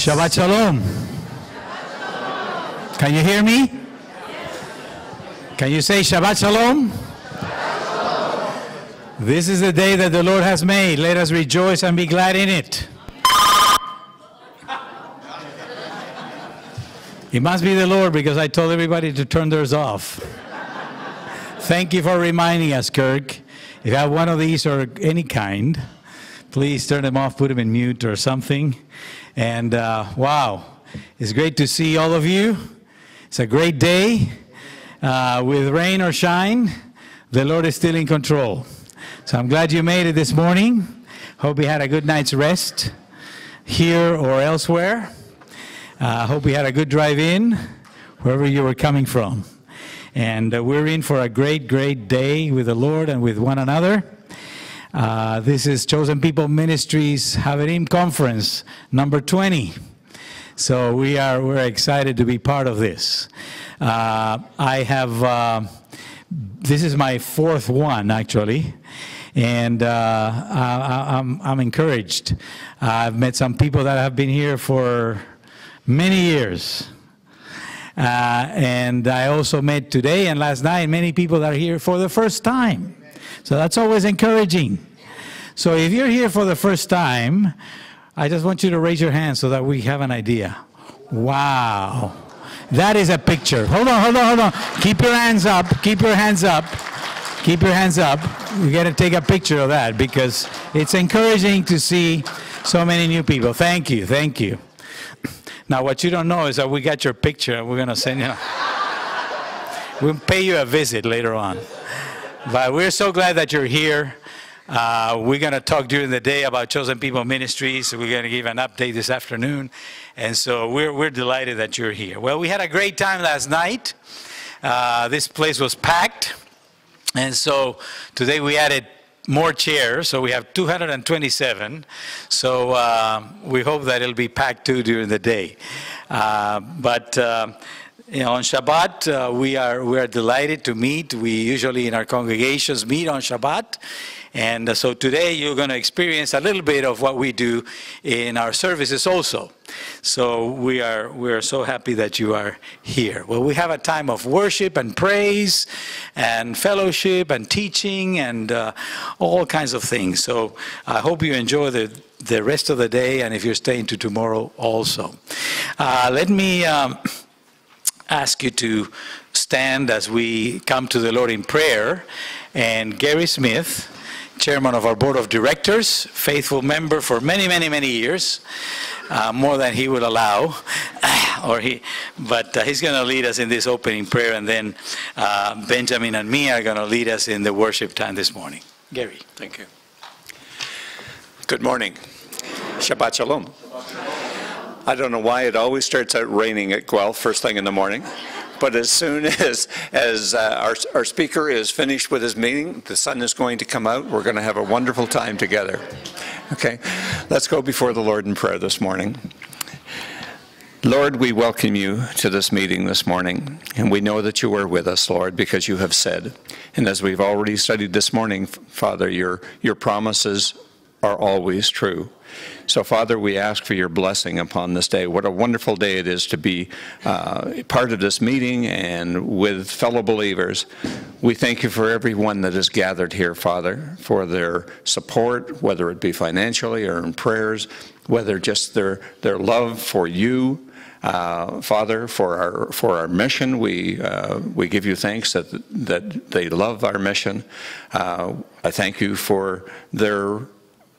Shabbat Shalom. Can you hear me? Can you say Shabbat Shalom? This is the day that the Lord has made. Let us rejoice and be glad in it. It must be the Lord because I told everybody to turn theirs off. Thank you for reminding us, Kirk. If you have one of these or any kind, please turn them off, put them in mute or something. And uh, wow, it's great to see all of you. It's a great day. Uh, with rain or shine, the Lord is still in control. So I'm glad you made it this morning. Hope you had a good night's rest here or elsewhere. I uh, hope you had a good drive in, wherever you were coming from. And uh, we're in for a great, great day with the Lord and with one another. Uh, this is Chosen People Ministries Haverim Conference number 20. So we are we're excited to be part of this. Uh, I have uh, this is my fourth one actually, and uh, I, I'm I'm encouraged. I've met some people that have been here for many years. Uh, and I also met today and last night many people that are here for the first time. So that's always encouraging. So if you're here for the first time, I just want you to raise your hand so that we have an idea. Wow. That is a picture. Hold on, hold on, hold on. Keep your hands up. Keep your hands up. Keep your hands up. We got to take a picture of that because it's encouraging to see so many new people. Thank you. Thank you. Now, what you don't know is that we got your picture and we're going to send you. we'll pay you a visit later on. But we're so glad that you're here. Uh, we're going to talk during the day about Chosen People Ministries. We're going to give an update this afternoon. And so we're, we're delighted that you're here. Well, we had a great time last night. Uh, this place was packed. And so today we added more chairs, so we have 227. So uh, we hope that it'll be packed too during the day. Uh, but uh, you know, on Shabbat, uh, we are we are delighted to meet. We usually in our congregations meet on Shabbat, and uh, so today you're going to experience a little bit of what we do in our services also. So we are we are so happy that you are here. Well, we have a time of worship and praise and fellowship and teaching and uh, all kinds of things. So I hope you enjoy the the rest of the day and if you're staying to tomorrow also. Uh, let me um, ask you to stand as we come to the Lord in prayer. And Gary Smith, chairman of our board of directors, faithful member for many, many, many years, uh, more than he would allow, or he, but uh, he's going to lead us in this opening prayer, and then uh, Benjamin and Mia are going to lead us in the worship time this morning. Gary. Thank you. Good morning. Shabbat Shalom. I don't know why it always starts out raining at Guelph first thing in the morning. But as soon as, as uh, our, our speaker is finished with his meeting, the sun is going to come out. We're going to have a wonderful time together. Okay, let's go before the Lord in prayer this morning. Lord, we welcome you to this meeting this morning, and we know that you are with us, Lord, because you have said. And as we've already studied this morning, Father, your, your promises are always true. So, Father, we ask for your blessing upon this day. What a wonderful day it is to be uh, part of this meeting and with fellow believers. We thank you for everyone that is gathered here, Father, for their support, whether it be financially or in prayers, whether just their, their love for you. Uh, Father, for our for our mission, we uh, we give you thanks that that they love our mission. Uh, I thank you for their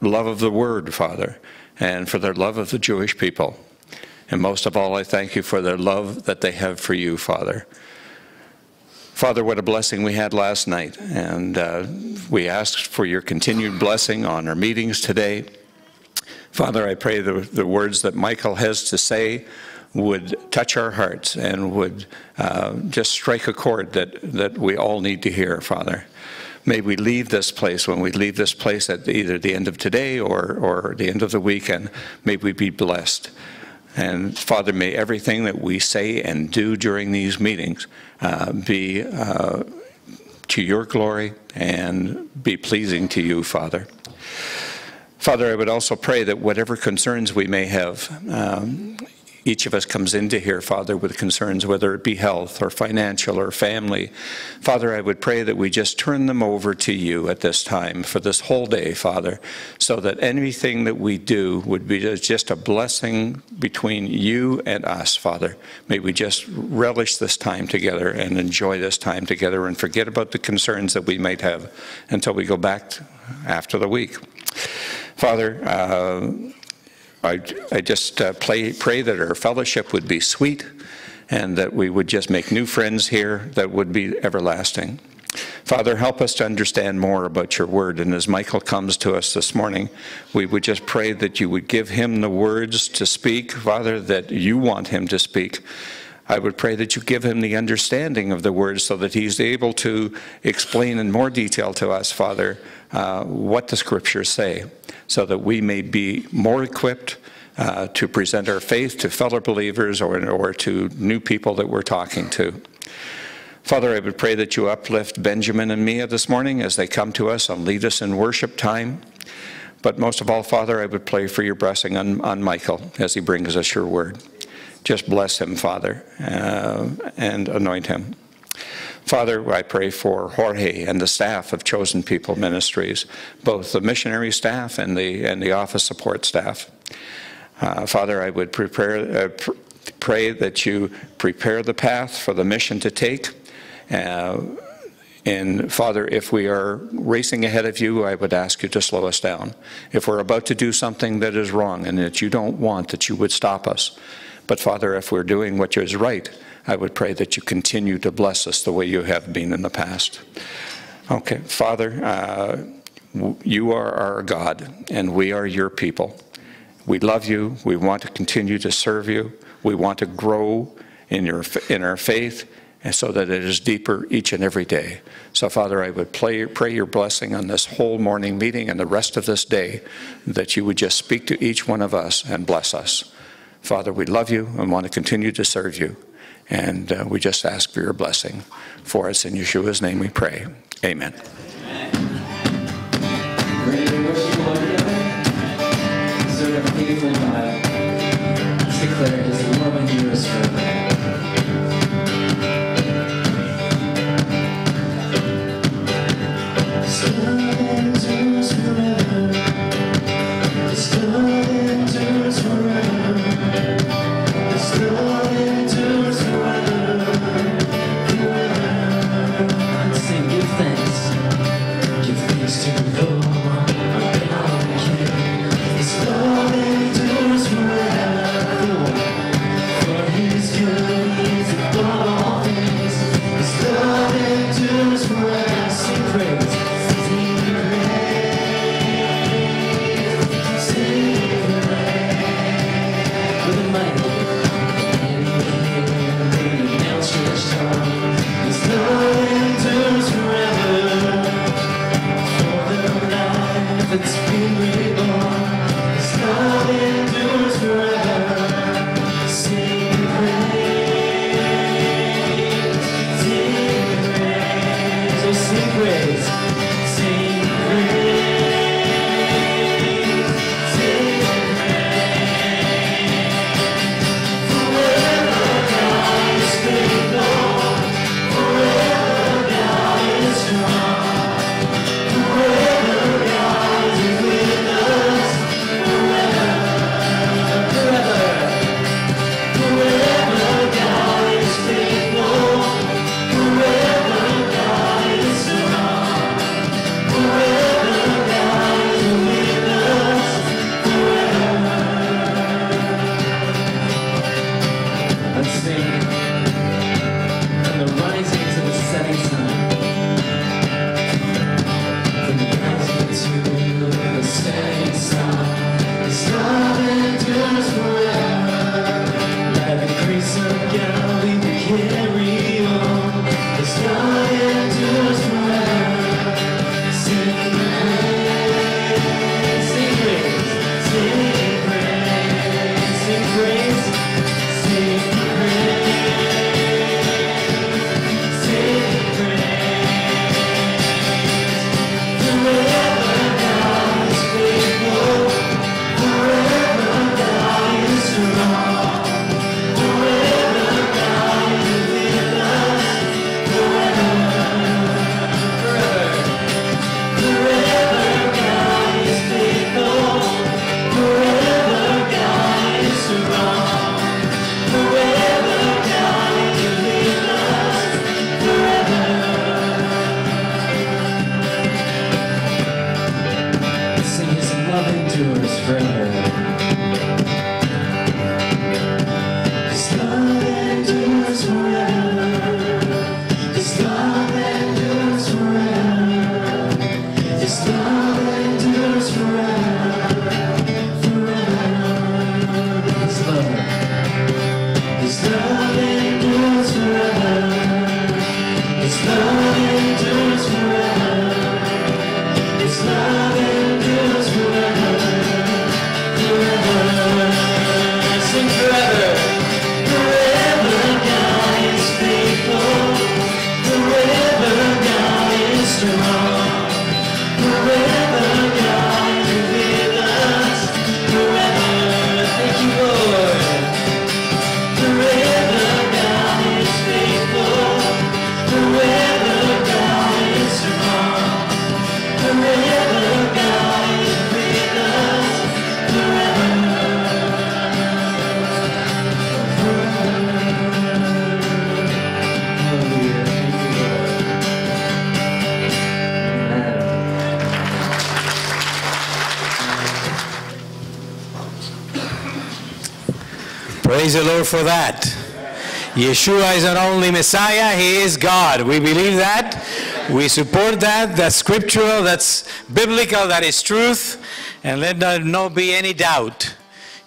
love of the Word, Father and for their love of the Jewish people. And most of all, I thank you for their love that they have for you, Father. Father, what a blessing we had last night. And uh, we ask for your continued blessing on our meetings today. Father, I pray the, the words that Michael has to say would touch our hearts and would uh, just strike a chord that, that we all need to hear, Father may we leave this place, when we leave this place at either the end of today or, or the end of the weekend, may we be blessed. And Father, may everything that we say and do during these meetings uh, be uh, to your glory and be pleasing to you, Father. Father, I would also pray that whatever concerns we may have, um, each of us comes into here, Father, with concerns, whether it be health or financial or family. Father, I would pray that we just turn them over to you at this time for this whole day, Father, so that anything that we do would be just a blessing between you and us, Father. May we just relish this time together and enjoy this time together and forget about the concerns that we might have until we go back after the week. Father, uh, I, I just uh, play, pray that our fellowship would be sweet and that we would just make new friends here that would be everlasting. Father, help us to understand more about your word. And as Michael comes to us this morning, we would just pray that you would give him the words to speak, Father, that you want him to speak. I would pray that you give him the understanding of the words so that he's able to explain in more detail to us, Father, uh, what the scriptures say so that we may be more equipped uh, to present our faith to fellow believers or, or to new people that we're talking to. Father, I would pray that you uplift Benjamin and Mia this morning as they come to us and lead us in worship time. But most of all, Father, I would pray for your blessing on, on Michael as he brings us your word. Just bless him, Father, uh, and anoint him. Father, I pray for Jorge and the staff of Chosen People Ministries, both the missionary staff and the, and the office support staff. Uh, Father, I would prepare, uh, pr pray that you prepare the path for the mission to take. Uh, and Father, if we are racing ahead of you, I would ask you to slow us down. If we're about to do something that is wrong and that you don't want, that you would stop us. But Father, if we're doing what is right, I would pray that you continue to bless us the way you have been in the past. Okay, Father, uh, you are our God, and we are your people. We love you. We want to continue to serve you. We want to grow in, your, in our faith and so that it is deeper each and every day. So, Father, I would play, pray your blessing on this whole morning meeting and the rest of this day, that you would just speak to each one of us and bless us. Father, we love you and want to continue to serve you. And uh, we just ask for your blessing for us. In Yeshua's name we pray. Amen. declare Praise the Lord for that. Yeshua is not only Messiah, He is God. We believe that. We support that. That's scriptural, that's biblical, that is truth. And let there not be any doubt.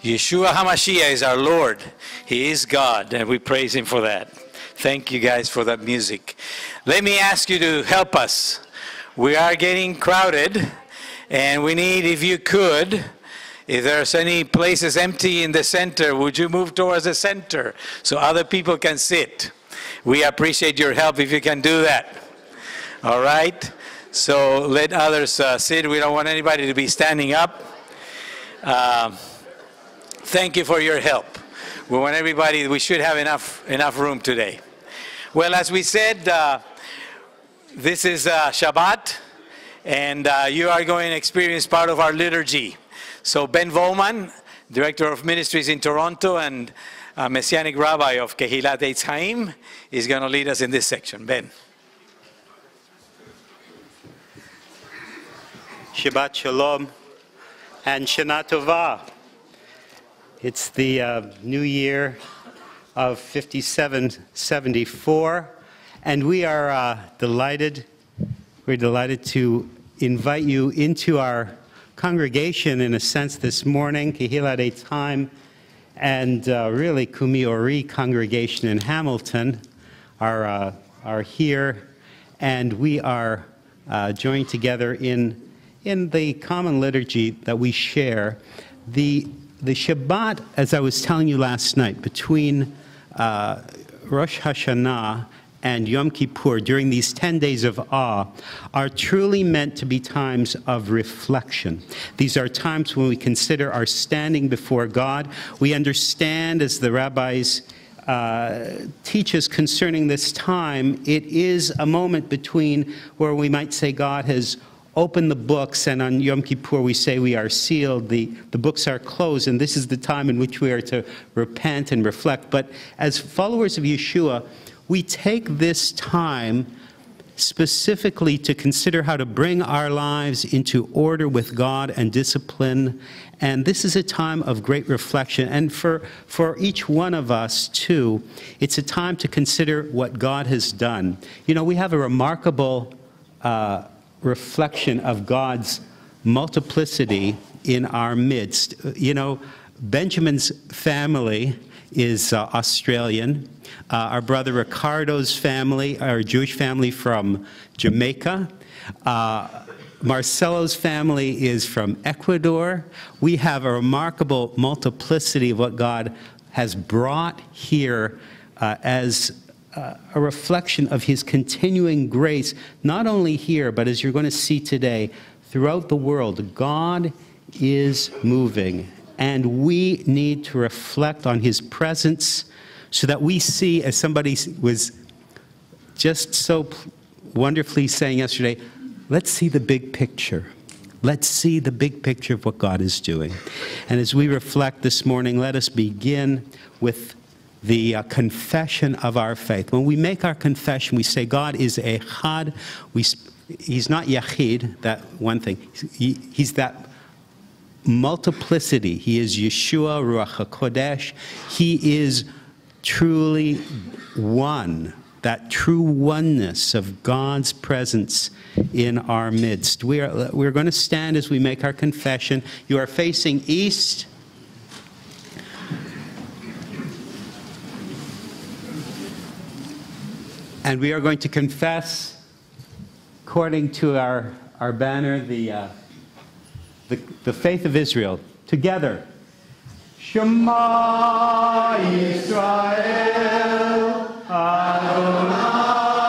Yeshua HaMashiach is our Lord. He is God, and we praise Him for that. Thank you guys for that music. Let me ask you to help us. We are getting crowded, and we need, if you could, if there's any places empty in the center, would you move towards the center so other people can sit? We appreciate your help if you can do that. All right? So let others uh, sit. We don't want anybody to be standing up. Um, thank you for your help. We want everybody, we should have enough, enough room today. Well, as we said, uh, this is uh, Shabbat, and uh, you are going to experience part of our liturgy. So Ben Volman, Director of Ministries in Toronto and uh, Messianic Rabbi of Kehilat Eitz Chaim, is going to lead us in this section. Ben. Shabbat Shalom and Shana Tova. It's the uh, new year of 5774, and we are uh, delighted. We're delighted to invite you into our congregation, in a sense, this morning, Kehilat Eitz Chaim, and uh, really Kumi Ori congregation in Hamilton are, uh, are here, and we are uh, joined together in in the common liturgy that we share, the, the Shabbat, as I was telling you last night, between uh, Rosh Hashanah and Yom Kippur, during these 10 days of awe, are truly meant to be times of reflection. These are times when we consider our standing before God. We understand, as the rabbis uh, teach us concerning this time, it is a moment between where we might say God has opened the books, and on Yom Kippur we say we are sealed, the, the books are closed, and this is the time in which we are to repent and reflect. But as followers of Yeshua, we take this time specifically to consider how to bring our lives into order with God and discipline. And this is a time of great reflection. And for, for each one of us, too, it's a time to consider what God has done. You know, we have a remarkable uh, reflection of God's multiplicity in our midst. You know, Benjamin's family is uh, Australian. Uh, our brother Ricardo's family, our Jewish family from Jamaica. Uh, Marcelo's family is from Ecuador. We have a remarkable multiplicity of what God has brought here uh, as uh, a reflection of his continuing grace, not only here, but as you're going to see today, throughout the world. God is moving, and we need to reflect on his presence so that we see, as somebody was just so wonderfully saying yesterday, let's see the big picture. Let's see the big picture of what God is doing. And as we reflect this morning, let us begin with the uh, confession of our faith. When we make our confession, we say God is Echad. We, he's not Yachid, that one thing. He, he's that multiplicity. He is Yeshua, Ruach HaKodesh. He is truly one, that true oneness of God's presence in our midst. We are, we're going to stand as we make our confession. You are facing east And we are going to confess, according to our, our banner, the, uh, the, the faith of Israel, together. Shema Yisrael Adonai.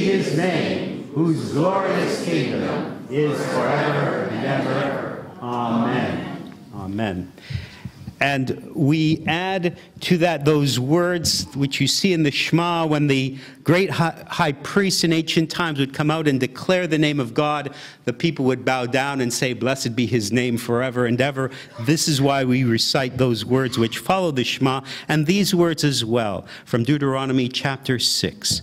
His name, whose glorious kingdom is forever and ever. Amen. Amen. And we add to that those words which you see in the Shema when the great high, high priest in ancient times would come out and declare the name of God. The people would bow down and say, Blessed be his name forever and ever. This is why we recite those words which follow the Shema and these words as well from Deuteronomy chapter 6.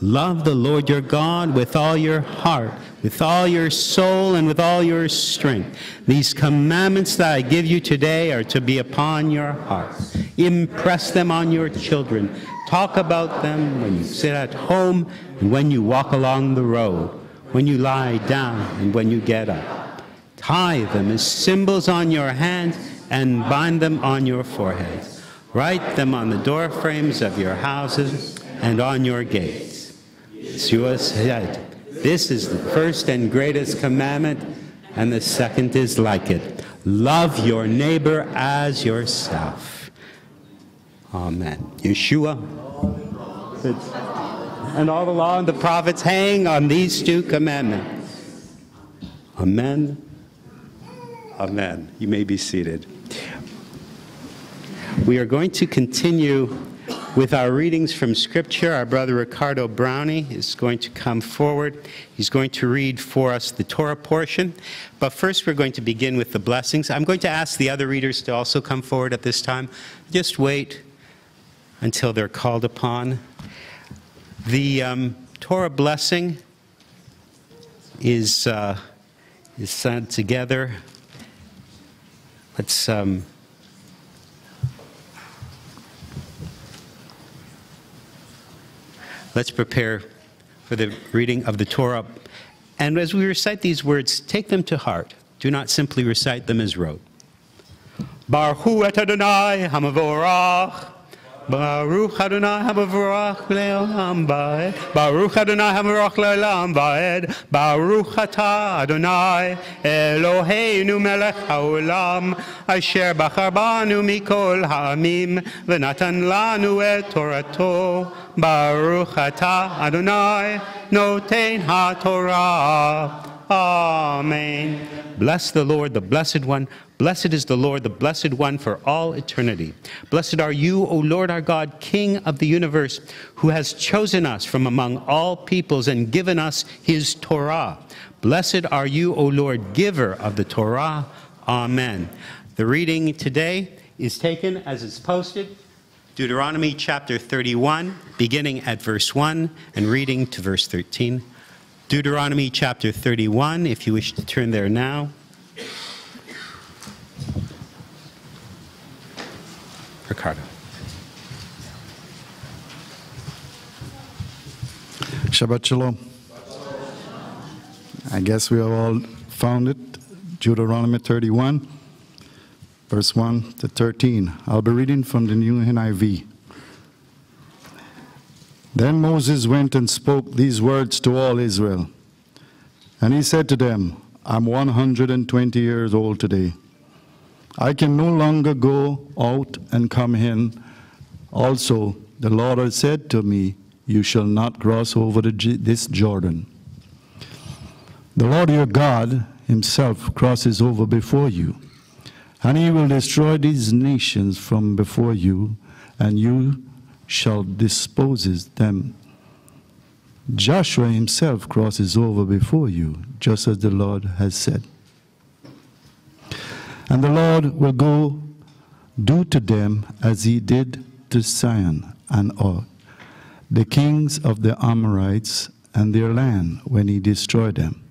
Love the Lord your God with all your heart, with all your soul, and with all your strength. These commandments that I give you today are to be upon your heart. Impress them on your children. Talk about them when you sit at home and when you walk along the road, when you lie down and when you get up. Tie them as symbols on your hands and bind them on your foreheads. Write them on the door frames of your houses and on your gates. Yeshua said, This is the first and greatest commandment, and the second is like it love your neighbor as yourself. Amen. Yeshua. And all the law and the prophets hang on these two commandments. Amen. Amen. You may be seated. We are going to continue with our readings from Scripture, our brother Ricardo Brownie is going to come forward. He's going to read for us the Torah portion. But first, we're going to begin with the blessings. I'm going to ask the other readers to also come forward at this time. Just wait until they're called upon. The um, Torah blessing is, uh, is said together. Let's. Um, Let's prepare for the reading of the Torah. And as we recite these words, take them to heart. Do not simply recite them as rote. Baruch et Adonai hamavorach. Baruch Adonai hamavorach le'olam ba'ed. Baruch Adonai hamavorach le'olam ba'ed. Baruch ata Adonai Eloheinu melech haolam. Asher bachar banu mikol ha'amim. V'natan lanu et Torato. Baruch atah Adonai noten haTorah. Amen. Bless the Lord, the Blessed One. Blessed is the Lord, the Blessed One for all eternity. Blessed are you, O Lord our God, King of the universe, who has chosen us from among all peoples and given us his Torah. Blessed are you, O Lord, giver of the Torah. Amen. The reading today is taken as it's posted Deuteronomy chapter 31, beginning at verse 1 and reading to verse 13. Deuteronomy chapter 31, if you wish to turn there now. Ricardo. Shabbat Shalom. I guess we have all found it. Deuteronomy 31 verse 1 to 13. I'll be reading from the New NIV. Then Moses went and spoke these words to all Israel. And he said to them, I'm 120 years old today. I can no longer go out and come in. Also, the Lord has said to me, You shall not cross over this Jordan. The Lord your God himself crosses over before you and he will destroy these nations from before you, and you shall dispose them. Joshua himself crosses over before you, just as the Lord has said. And the Lord will go do to them as he did to Sihon and Og, the kings of the Amorites and their land, when he destroyed them.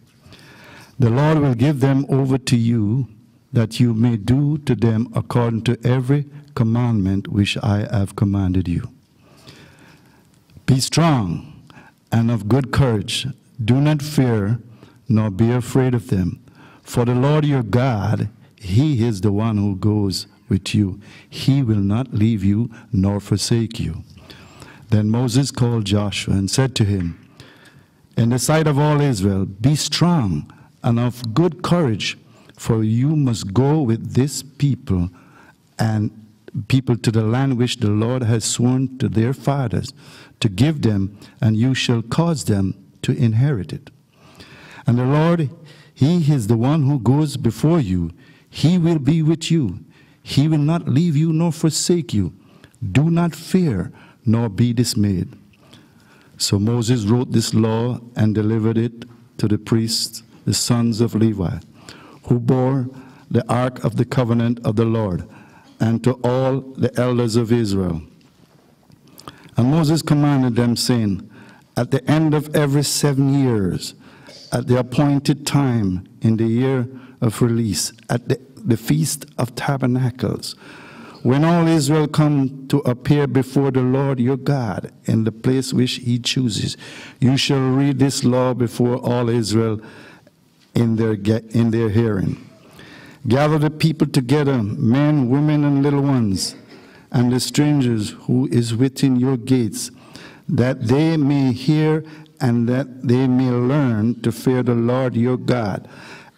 The Lord will give them over to you that you may do to them according to every commandment which I have commanded you. Be strong and of good courage. Do not fear, nor be afraid of them. For the Lord your God, He is the one who goes with you. He will not leave you nor forsake you. Then Moses called Joshua and said to him, In the sight of all Israel, be strong and of good courage, for you must go with this people and people to the land which the Lord has sworn to their fathers to give them, and you shall cause them to inherit it. And the Lord, He is the one who goes before you. He will be with you. He will not leave you nor forsake you. Do not fear, nor be dismayed. So Moses wrote this law and delivered it to the priests, the sons of Levi, who bore the ark of the covenant of the Lord, and to all the elders of Israel. And Moses commanded them, saying, At the end of every seven years, at the appointed time in the year of release, at the, the feast of tabernacles, when all Israel come to appear before the Lord your God in the place which he chooses, you shall read this law before all Israel in their, in their hearing. Gather the people together, men, women, and little ones, and the strangers who is within your gates, that they may hear and that they may learn to fear the Lord your God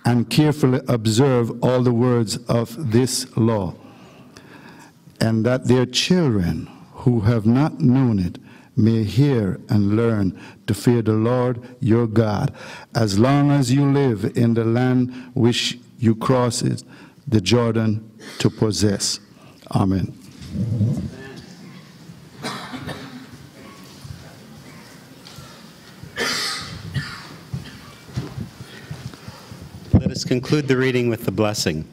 and carefully observe all the words of this law and that their children who have not known it may hear and learn to fear the Lord your God, as long as you live in the land which you cross the Jordan to possess. Amen. Let us conclude the reading with the blessing.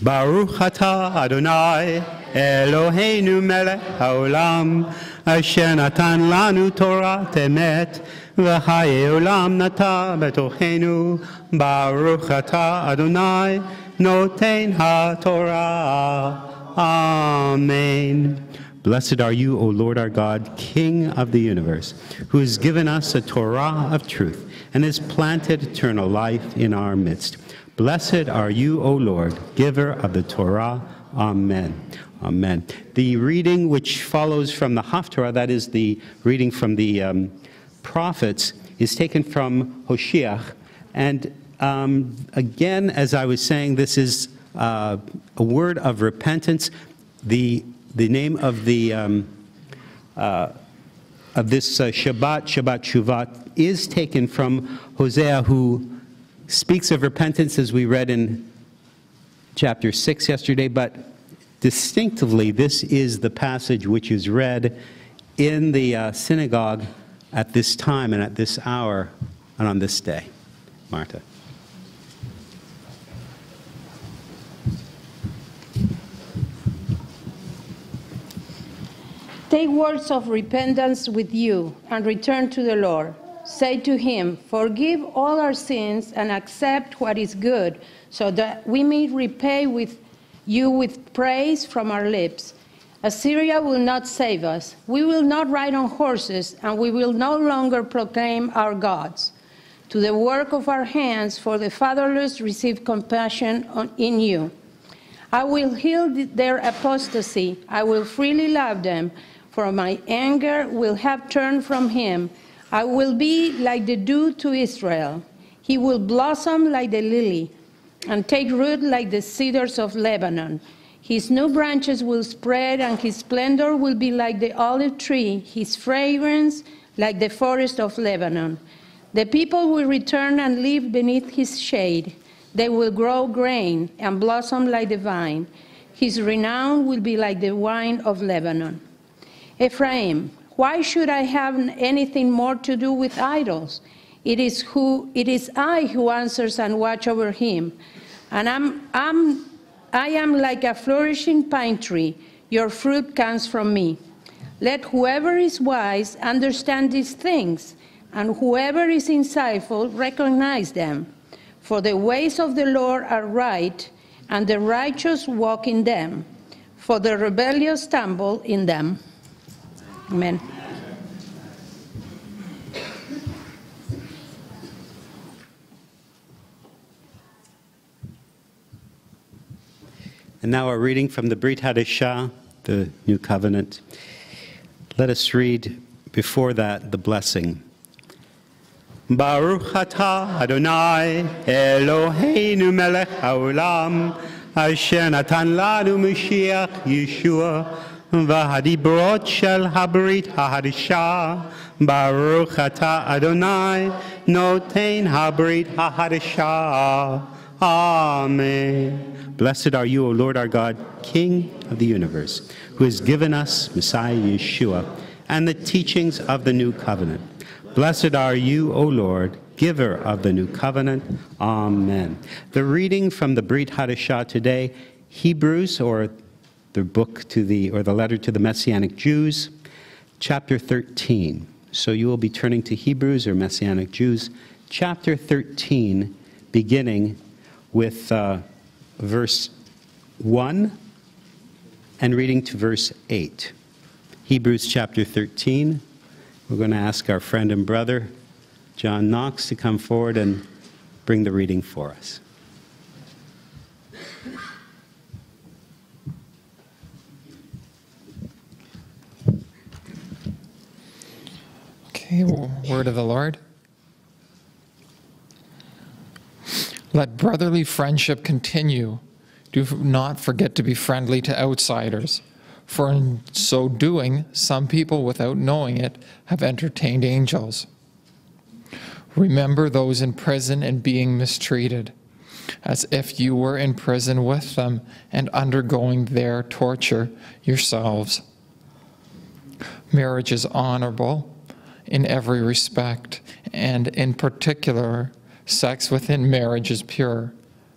Baruch atah Adonai Eloheinu melech haolam asher natan lanu Torah temet v'chaye olam nata betochenu Baruch atah Adonai noten ha-Torah Amen. Blessed are you, O Lord our God, King of the universe, who has given us a Torah of truth and has planted eternal life in our midst. Blessed are you, O Lord, giver of the Torah. Amen. Amen. The reading which follows from the Haftarah, that is the reading from the um, prophets, is taken from Hosea. And um, again, as I was saying, this is uh, a word of repentance. The, the name of the um, uh, of this uh, Shabbat, Shabbat Shuvah, is taken from Hosea, who speaks of repentance as we read in chapter 6 yesterday, but distinctively, this is the passage which is read in the uh, synagogue at this time and at this hour and on this day. Marta. Take words of repentance with you and return to the Lord say to him, Forgive all our sins and accept what is good, so that we may repay with you with praise from our lips. Assyria will not save us. We will not ride on horses, and we will no longer proclaim our gods. To the work of our hands, for the fatherless receive compassion on, in you. I will heal their apostasy. I will freely love them, for my anger will have turned from him I will be like the dew to Israel. He will blossom like the lily and take root like the cedars of Lebanon. His new branches will spread, and his splendor will be like the olive tree, his fragrance like the forest of Lebanon. The people will return and live beneath his shade. They will grow grain and blossom like the vine. His renown will be like the wine of Lebanon. Ephraim, why should I have anything more to do with idols? It is, who, it is I who answers and watch over him. And I'm, I'm, I am like a flourishing pine tree. Your fruit comes from me. Let whoever is wise understand these things, and whoever is insightful recognize them. For the ways of the Lord are right, and the righteous walk in them, for the rebellious stumble in them. Amen. And now a reading from the Brit Hadashah, the New Covenant. Let us read before that the blessing. Baruch atah Adonai Eloheinu melech haolam asher natan lanu Mashiach Yeshua והדיברות של הברית החדשה, ברוך אתה אדוני, נותן הברית החדשה. Amen. Blessed are you, O Lord our God, King of the universe, who has given us Messiah Yeshua and the teachings of the new covenant. Blessed are you, O Lord, giver of the new covenant. Amen. The reading from the Brit Hadashah today, Hebrews, or the book to the, or the letter to the Messianic Jews, chapter 13. So you will be turning to Hebrews or Messianic Jews, chapter 13, beginning with uh, verse 1 and reading to verse 8. Hebrews chapter 13. We're going to ask our friend and brother, John Knox, to come forward and bring the reading for us. Okay, word of the Lord. Let brotherly friendship continue. Do not forget to be friendly to outsiders, for in so doing, some people, without knowing it, have entertained angels. Remember those in prison and being mistreated, as if you were in prison with them and undergoing their torture yourselves. Marriage is honorable in every respect, and in particular, sex within marriage is pure.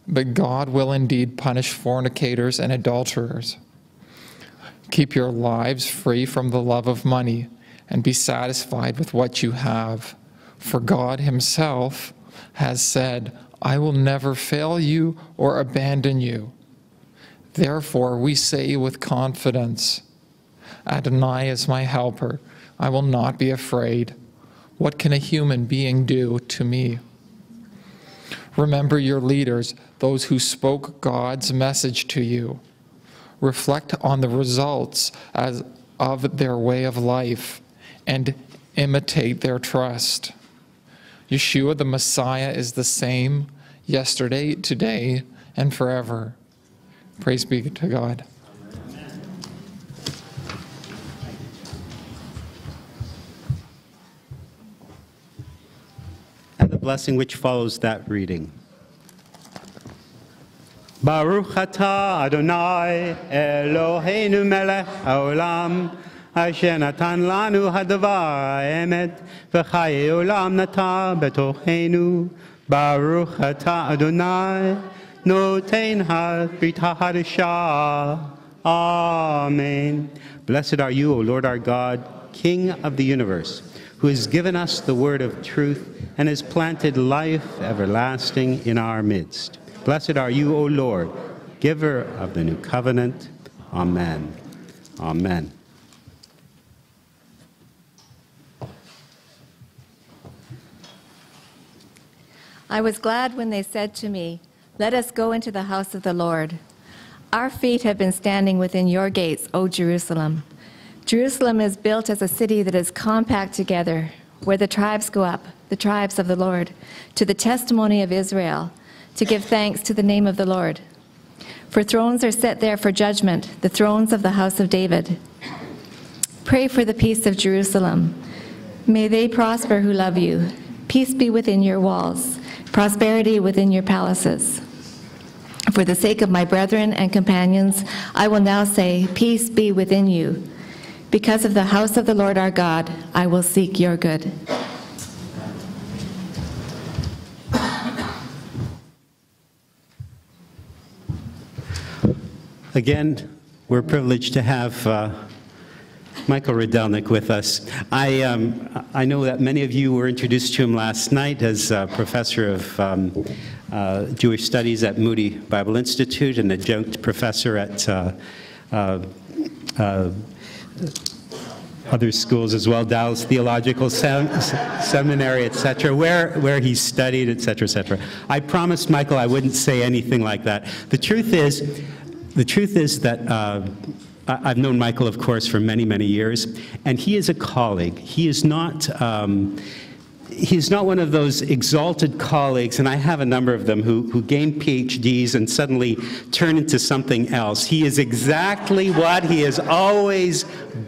But God will indeed punish fornicators and adulterers. Keep your lives free from the love of money and be satisfied with what you have. For God Himself has said, I will never fail you or abandon you. Therefore, we say with confidence, Adonai is my helper. I will not be afraid. What can a human being do to me? Remember your leaders, those who spoke God's message to you. Reflect on the results as of their way of life and imitate their trust. Yeshua the Messiah is the same yesterday, today, and forever. Praise be to God. Blessing which follows that reading. Baruch atah Adonai Eloheinu melech haolam asher natan lanu hadavar emet v'chaye olam nata betochenu Baruch atah Adonai noten ha-brit hadashah Amen. Blessed are you, O Lord our God, King of the universe who has given us the word of truth and has planted life everlasting in our midst. Blessed are you, O Lord, giver of the new covenant. Amen. Amen. I was glad when they said to me, Let us go into the house of the Lord. Our feet have been standing within your gates, O Jerusalem. Jerusalem is built as a city that is compact together, where the tribes go up, the tribes of the Lord, to the testimony of Israel, to give thanks to the name of the Lord. For thrones are set there for judgment, the thrones of the house of David. Pray for the peace of Jerusalem. May they prosper who love you. Peace be within your walls, prosperity within your palaces. For the sake of my brethren and companions, I will now say, Peace be within you. Because of the house of the Lord our God, I will seek your good. Again, we're privileged to have uh, Michael Rydelnik with us. I, um, I know that many of you were introduced to him last night as a professor of um, uh, Jewish Studies at Moody Bible Institute and adjunct professor at uh, uh, uh other schools as well, Dallas Theological Sem Seminary, etc., where, where he studied, etc., etc. I promised Michael I wouldn't say anything like that. The truth is, the truth is that uh, I've known Michael, of course, for many, many years, and he is a colleague. He is not. Um, He's not one of those exalted colleagues, and I have a number of them who, who gain PhDs and suddenly turn into something else. He is exactly what he has always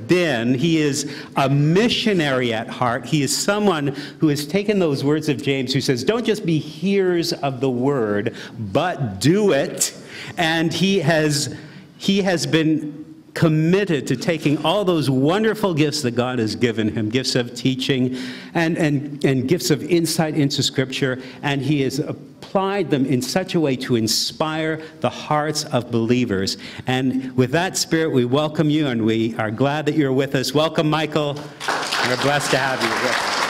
been. He is a missionary at heart. He is someone who has taken those words of James, who says, Don't just be hearers of the word, but do it. And he has, he has been committed to taking all those wonderful gifts that God has given him gifts of teaching and, and, and gifts of insight into Scripture, and he has applied them in such a way to inspire the hearts of believers. And with that spirit, we welcome you and we are glad that you're with us. Welcome, Michael. We're blessed to have you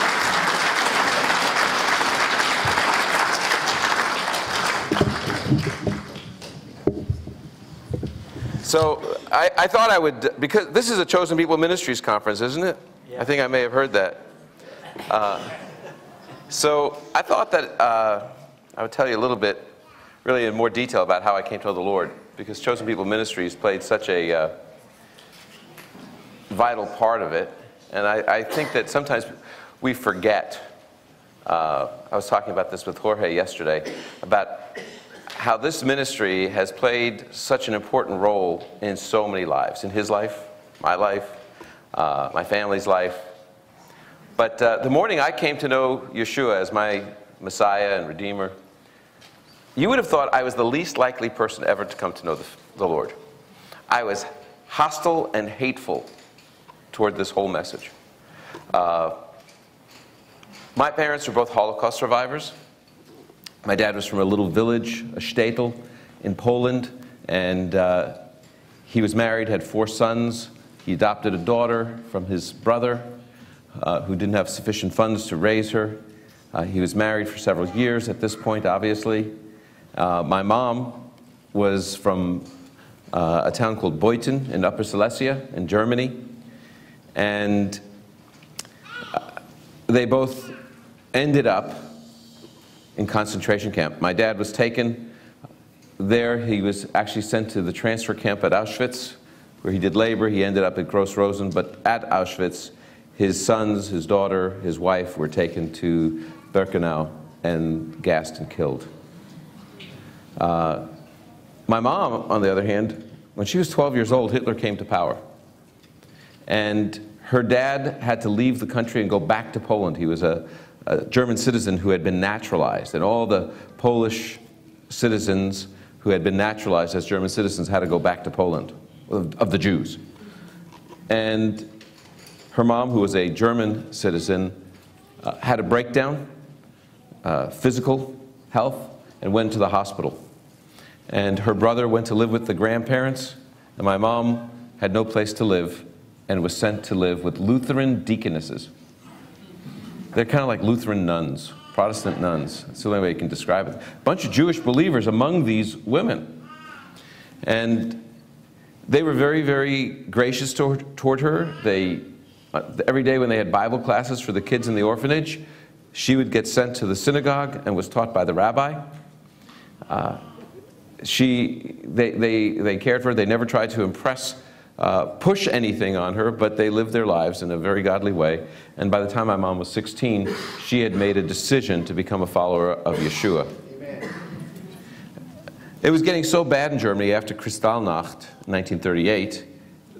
So I, I thought I would, because this is a Chosen People Ministries conference, isn't it? I think I may have heard that. Uh, so I thought that uh, I would tell you a little bit, really in more detail, about how I came to know the Lord, because Chosen People Ministries played such a uh, vital part of it. And I, I think that sometimes we forget. Uh, I was talking about this with Jorge yesterday about how this ministry has played such an important role in so many lives in his life, my life, uh, my family's life. But uh, the morning I came to know Yeshua as my Messiah and Redeemer, you would have thought I was the least likely person ever to come to know the, the Lord. I was hostile and hateful toward this whole message. Uh, my parents were both Holocaust survivors. My dad was from a little village, a shtetl, in Poland, and uh, he was married, had four sons. He adopted a daughter from his brother, uh, who didn't have sufficient funds to raise her. Uh, he was married for several years at this point, obviously. Uh, my mom was from uh, a town called Beuthen in Upper Silesia in Germany, and uh, they both ended up in concentration camp. My dad was taken there. He was actually sent to the transfer camp at Auschwitz, where he did labor. He ended up at Gross Rosen, but at Auschwitz, his sons, his daughter, his wife were taken to Birkenau and gassed and killed. Uh, my mom, on the other hand, when she was 12 years old, Hitler came to power. And her dad had to leave the country and go back to Poland. He was a, a German citizen who had been naturalized, and all the Polish citizens who had been naturalized as German citizens had to go back to Poland, of, of the Jews. And her mom, who was a German citizen, uh, had a breakdown, uh, physical health, and went to the hospital. And her brother went to live with the grandparents, and my mom had no place to live and was sent to live with Lutheran deaconesses. They're kind of like Lutheran nuns, Protestant nuns. That's the only way you can describe it. A bunch of Jewish believers among these women. And they were very, very gracious toward, toward her. They, uh, every day when they had Bible classes for the kids in the orphanage, she would get sent to the synagogue and was taught by the rabbi. Uh, she, they, they, they cared for her. They never tried to impress uh, push anything on her, but they lived their lives in a very godly way. And by the time my mom was 16, she had made a decision to become a follower of Yeshua. It was getting so bad in Germany after Kristallnacht, 1938,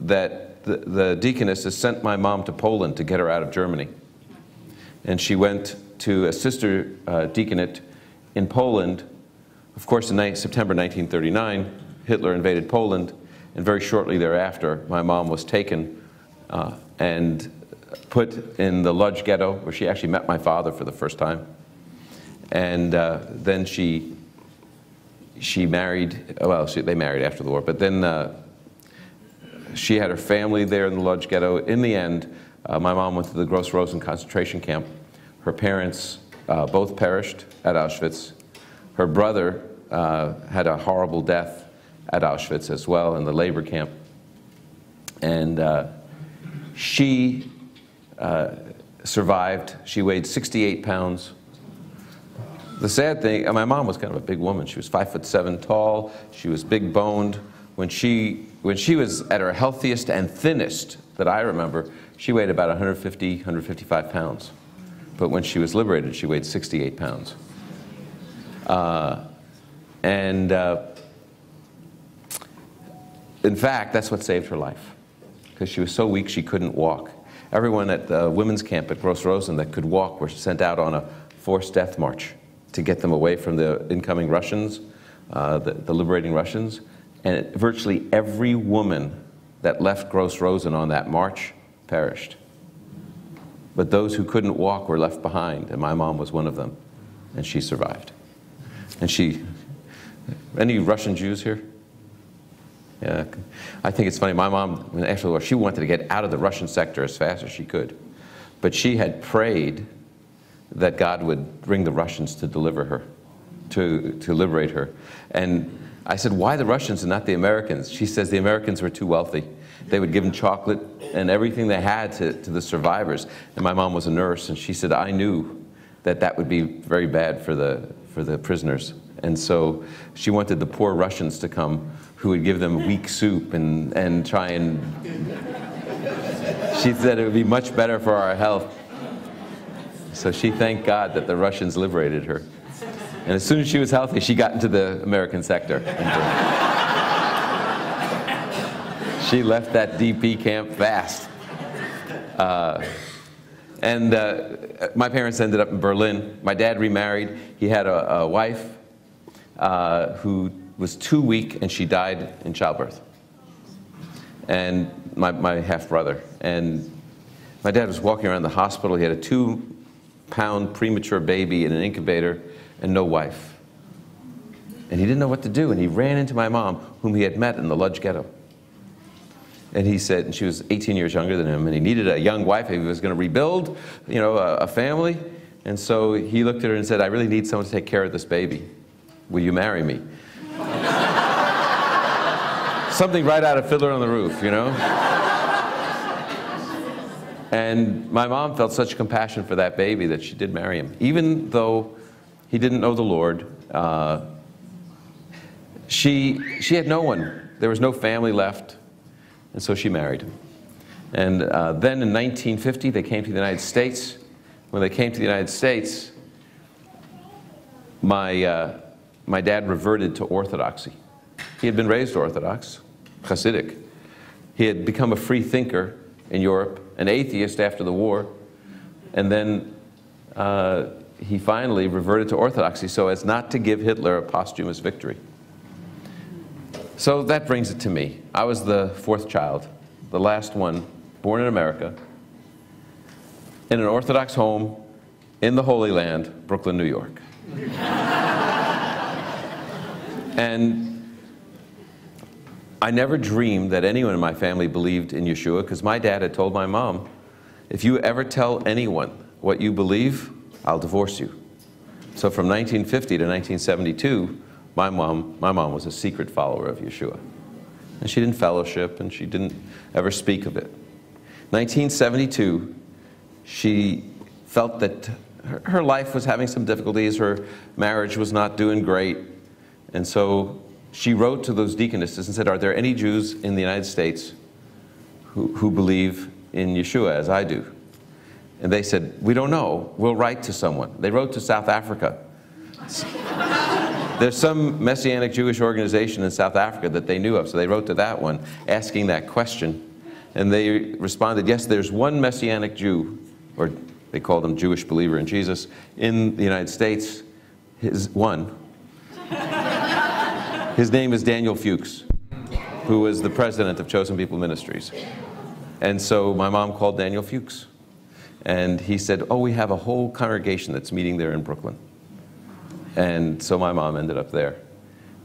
that the, the deaconesses sent my mom to Poland to get her out of Germany. And she went to a sister uh, deaconate in Poland. Of course, in September 1939, Hitler invaded Poland and very shortly thereafter, my mom was taken uh, and put in the Lodz ghetto, where she actually met my father for the first time. And uh, then she, she married, well, she, they married after the war, but then uh, she had her family there in the Lodz ghetto. In the end, uh, my mom went to the Gross Rosen concentration camp. Her parents uh, both perished at Auschwitz. Her brother uh, had a horrible death at Auschwitz as well in the labor camp. And uh, she uh, survived. She weighed 68 pounds. The sad thing, my mom was kind of a big woman. She was five foot seven tall. She was big boned. when she, when she was at her healthiest and thinnest that I remember, she weighed about 150, 155 pounds. But when she was liberated, she weighed 68 pounds. Uh, and uh, in fact, that's what saved her life, because she was so weak she couldn't walk. Everyone at the women's camp at Gross Rosen that could walk were sent out on a forced death march to get them away from the incoming Russians, uh, the, the liberating Russians. And virtually every woman that left Gross Rosen on that march perished. But those who couldn't walk were left behind, and my mom was one of them, and she survived. And she, any Russian Jews here? Yeah, I think it's funny. My mom, war, she wanted to get out of the Russian sector as fast as she could. But she had prayed that God would bring the Russians to deliver her, to, to liberate her. And I said, why the Russians and not the Americans? She says the Americans were too wealthy. They would give them chocolate and everything they had to, to the survivors. And my mom was a nurse, and she said, I knew that that would be very bad for the, for the prisoners. And so she wanted the poor Russians to come who would give them weak soup and, and try and. She said it would be much better for our health. So she thanked God that the Russians liberated her. And as soon as she was healthy, she got into the American sector. she left that DP camp fast. Uh, and uh, my parents ended up in Berlin. My dad remarried. He had a, a wife uh, who was too weak and she died in childbirth. And my, my half brother. And my dad was walking around the hospital. He had a two pound premature baby in an incubator and no wife. And he didn't know what to do. And he ran into my mom, whom he had met in the Lodz ghetto. And he said, and she was 18 years younger than him, and he needed a young wife. He was going to rebuild, you know, a, a family. And so he looked at her and said, I really need someone to take care of this baby. Will you marry me? Something right out of Fiddler on the Roof, you know? And my mom felt such compassion for that baby that she did marry him. Even though he didn't know the Lord, uh, she, she had no one. There was no family left, and so she married him. And uh, then in 1950, they came to the United States. When they came to the United States, my, uh, my dad reverted to Orthodoxy. He had been raised Orthodox, Hasidic. He had become a free thinker in Europe, an atheist after the war, and then uh, he finally reverted to Orthodoxy so as not to give Hitler a posthumous victory. So that brings it to me. I was the fourth child, the last one, born in America, in an Orthodox home in the Holy Land, Brooklyn, New York. and I never dreamed that anyone in my family believed in Yeshua because my dad had told my mom, if you ever tell anyone what you believe, I'll divorce you. So from 1950 to 1972, my mom, my mom was a secret follower of Yeshua. And she didn't fellowship and she didn't ever speak of it. 1972, she felt that her, her life was having some difficulties, her marriage was not doing great, and so she wrote to those deaconesses and said, Are there any Jews in the United States who, who believe in Yeshua as I do? And they said, We don't know. We'll write to someone. They wrote to South Africa. There's some Messianic Jewish organization in South Africa that they knew of, so they wrote to that one asking that question. And they responded, Yes, there's one Messianic Jew, or they called him Jewish believer in Jesus, in the United States. His one. His name is Daniel Fuchs, who was the president of Chosen People Ministries. And so my mom called Daniel Fuchs. And he said, Oh, we have a whole congregation that's meeting there in Brooklyn. And so my mom ended up there.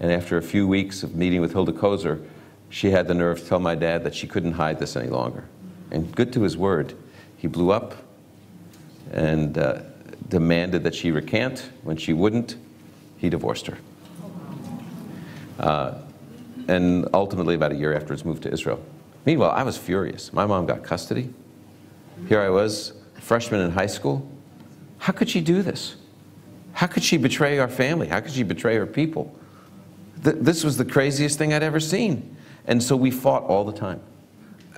And after a few weeks of meeting with Hilda Koser, she had the nerve to tell my dad that she couldn't hide this any longer. And good to his word, he blew up and uh, demanded that she recant. When she wouldn't, he divorced her. Uh, and ultimately, about a year afterwards, moved to Israel. Meanwhile, I was furious. My mom got custody. Here I was, freshman in high school. How could she do this? How could she betray our family? How could she betray her people? Th this was the craziest thing I'd ever seen. And so we fought all the time.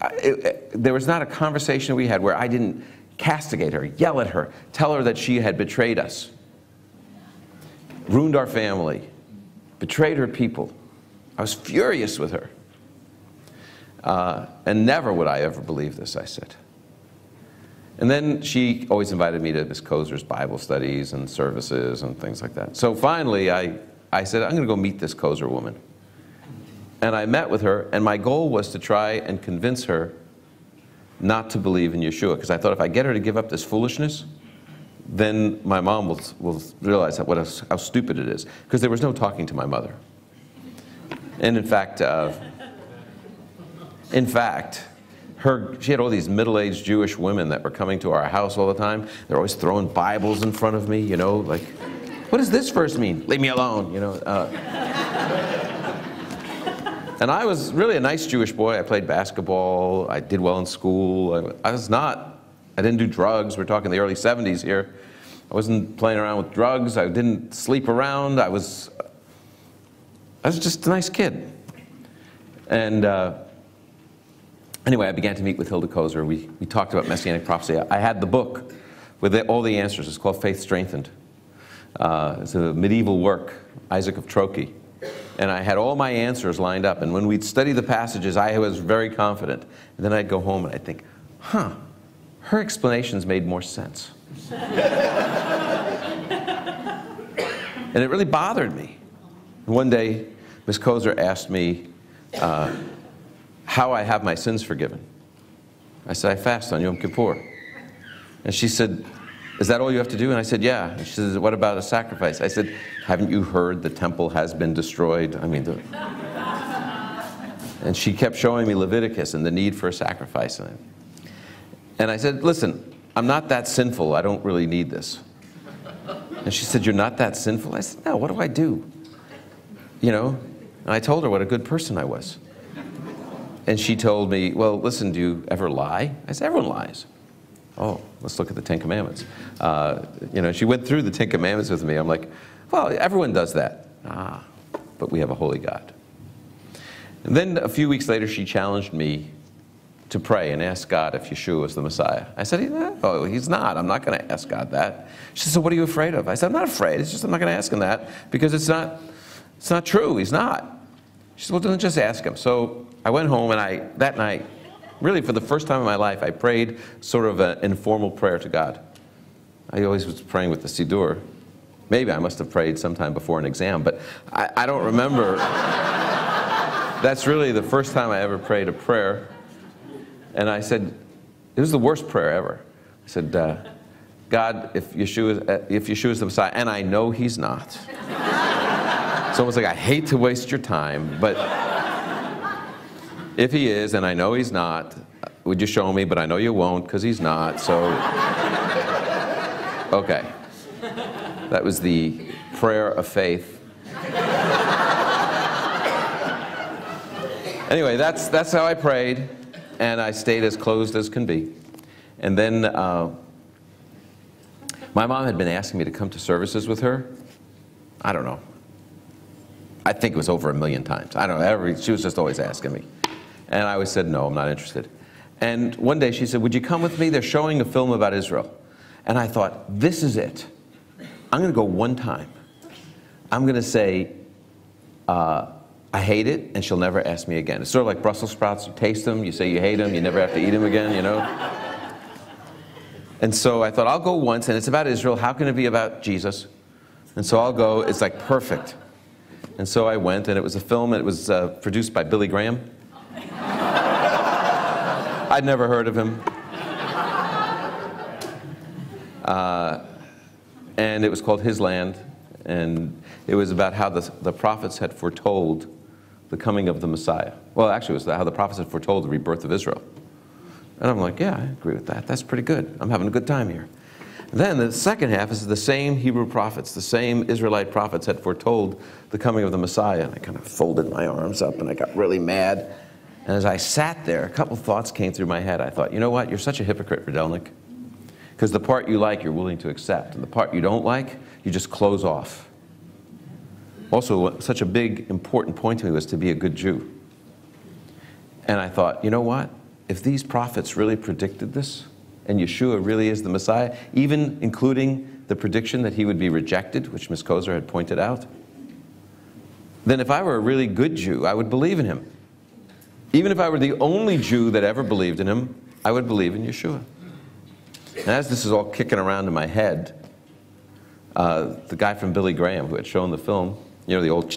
I- it- it- there was not a conversation we had where I didn't castigate her, yell at her, tell her that she had betrayed us, ruined our family, betrayed her people. I was furious with her. Uh, and never would I ever believe this, I said. And then she always invited me to Miss Koser's Bible studies and services and things like that. So finally, I, I said, I'm going to go meet this Kozer woman. And I met with her, and my goal was to try and convince her not to believe in Yeshua, because I thought if I get her to give up this foolishness, then my mom will, will realize that what a, how stupid it is, because there was no talking to my mother. And in fact, uh, in fact, her, she had all these middle-aged Jewish women that were coming to our house all the time. They're always throwing Bibles in front of me, you know, like, what does this verse mean? Leave me alone, you know. Uh, and I was really a nice Jewish boy. I played basketball. I did well in school. I, I was not, I didn't do drugs. We're talking the early 70s here. I wasn't playing around with drugs. I didn't sleep around. I was, I was just a nice kid. And uh, anyway, I began to meet with Hilda Koser. We, we talked about Messianic prophecy. I had the book with the, all the answers. It's called Faith Strengthened. Uh, it's a medieval work, Isaac of Troki. And I had all my answers lined up. And when we'd study the passages, I was very confident. And then I'd go home and I'd think, huh, her explanations made more sense. and it really bothered me. One day, Ms. Koser asked me uh, how I have my sins forgiven. I said, I fast on Yom Kippur. And she said, Is that all you have to do? And I said, Yeah. And she said, What about a sacrifice? I said, Haven't you heard the temple has been destroyed? I mean, the... and she kept showing me Leviticus and the need for a sacrifice. And and I said, Listen, I'm not that sinful. I don't really need this. And she said, You're not that sinful? I said, No, what do I do? You know? And I told her what a good person I was. And she told me, Well, listen, do you ever lie? I said, Everyone lies. Oh, let's look at the Ten Commandments. Uh, you know, she went through the Ten Commandments with me. I'm like, Well, everyone does that. Ah, but we have a holy God. And then a few weeks later, she challenged me to pray and ask God if Yeshua is the Messiah. I said, Oh, he's not. I'm not going to ask God that. She said, So what are you afraid of? I said, I'm not afraid. It's just I'm not going to ask him that because it's not, it's not true. He's not. She said, Well, then just ask him. So I went home and I, that night, really for the first time in my life, I prayed sort of an informal prayer to God. I always was praying with the Siddur. Maybe I must have prayed sometime before an exam, but I, I don't remember. That's really the first time I ever prayed a prayer. And I said, it was the worst prayer ever. I said, uh, God, if Yeshua, uh, if Yeshua is the Messiah, and I know he's not. it's almost like I hate to waste your time, but if he is, and I know he's not, would you show me? But I know you won't because he's not, so. Okay. That was the prayer of faith. anyway, that's, that's how I prayed, and I stayed as closed as can be. And then uh, my mom had been asking me to come to services with her. I don't know. I think it was over a million times. I don't know. Every, she was just always asking me. And I always said, no, I'm not interested. And one day she said, would you come with me? They're showing a film about Israel. And I thought, this is it. I'm going to go one time. I'm going to say, uh, I hate it, and she'll never ask me again. It's sort of like Brussels sprouts. You taste them, you say you hate them, you never have to eat them again, you know? And so I thought, I'll go once, and it's about Israel. How can it be about Jesus? And so I'll go. It's like perfect. And so I went, and it was a film. It was uh, produced by Billy Graham. I'd never heard of him. Uh, and it was called His Land. And it was about how the, the prophets had foretold the coming of the Messiah. Well, actually, it was how the prophets had foretold the rebirth of Israel. And I'm like, yeah, I agree with that. That's pretty good. I'm having a good time here. Then the second half is the same Hebrew prophets, the same Israelite prophets had foretold the coming of the Messiah. And I kind of folded my arms up and I got really mad. And as I sat there, a couple thoughts came through my head. I thought, you know what? You're such a hypocrite, Rydelnik. Because the part you like, you're willing to accept. And the part you don't like, you just close off. Also, such a big, important point to me was to be a good Jew. And I thought, you know what? If these prophets really predicted this, and Yeshua really is the Messiah, even including the prediction that he would be rejected, which Ms. Koser had pointed out, then if I were a really good Jew, I would believe in him. Even if I were the only Jew that ever believed in him, I would believe in Yeshua. And as this is all kicking around in my head, uh, the guy from Billy Graham who had shown the film, you know, the old,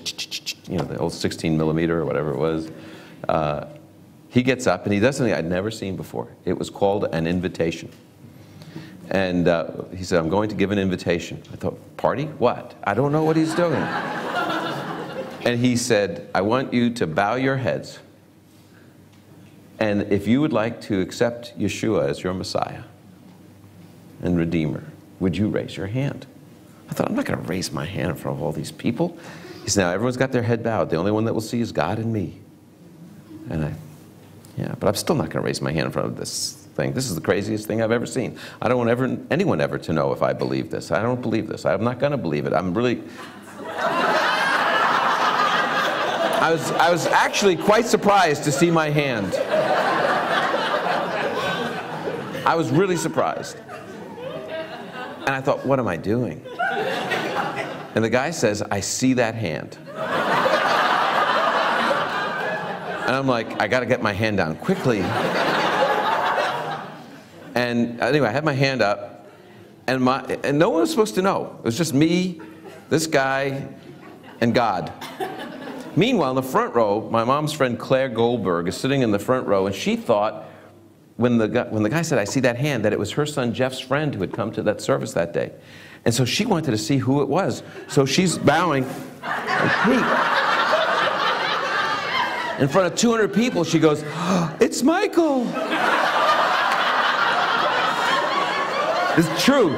you know, the old 16 millimeter or whatever it was, uh, he gets up and he does something I'd never seen before. It was called an invitation. And uh, he said, I'm going to give an invitation. I thought, party? What? I don't know what he's doing. and he said, I want you to bow your heads. And if you would like to accept Yeshua as your Messiah and Redeemer, would you raise your hand? I thought, I'm not going to raise my hand in front of all these people. He said, now everyone's got their head bowed. The only one that will see is God and me. And I, yeah, but I'm still not going to raise my hand in front of this thing. This is the craziest thing I've ever seen. I don't want ever, anyone ever to know if I believe this. I don't believe this. I'm not going to believe it. I'm really. I was, I was actually quite surprised to see my hand. I was really surprised. And I thought, what am I doing? And the guy says, I see that hand. And I'm like, I got to get my hand down quickly. And anyway, I had my hand up, and, my, and no one was supposed to know. It was just me, this guy, and God. Meanwhile, in the front row, my mom's friend Claire Goldberg is sitting in the front row, and she thought, when the, guy, when the guy said, I see that hand, that it was her son Jeff's friend who had come to that service that day. And so she wanted to see who it was. So she's bowing. In front of 200 people, she goes, oh, It's Michael. It's true.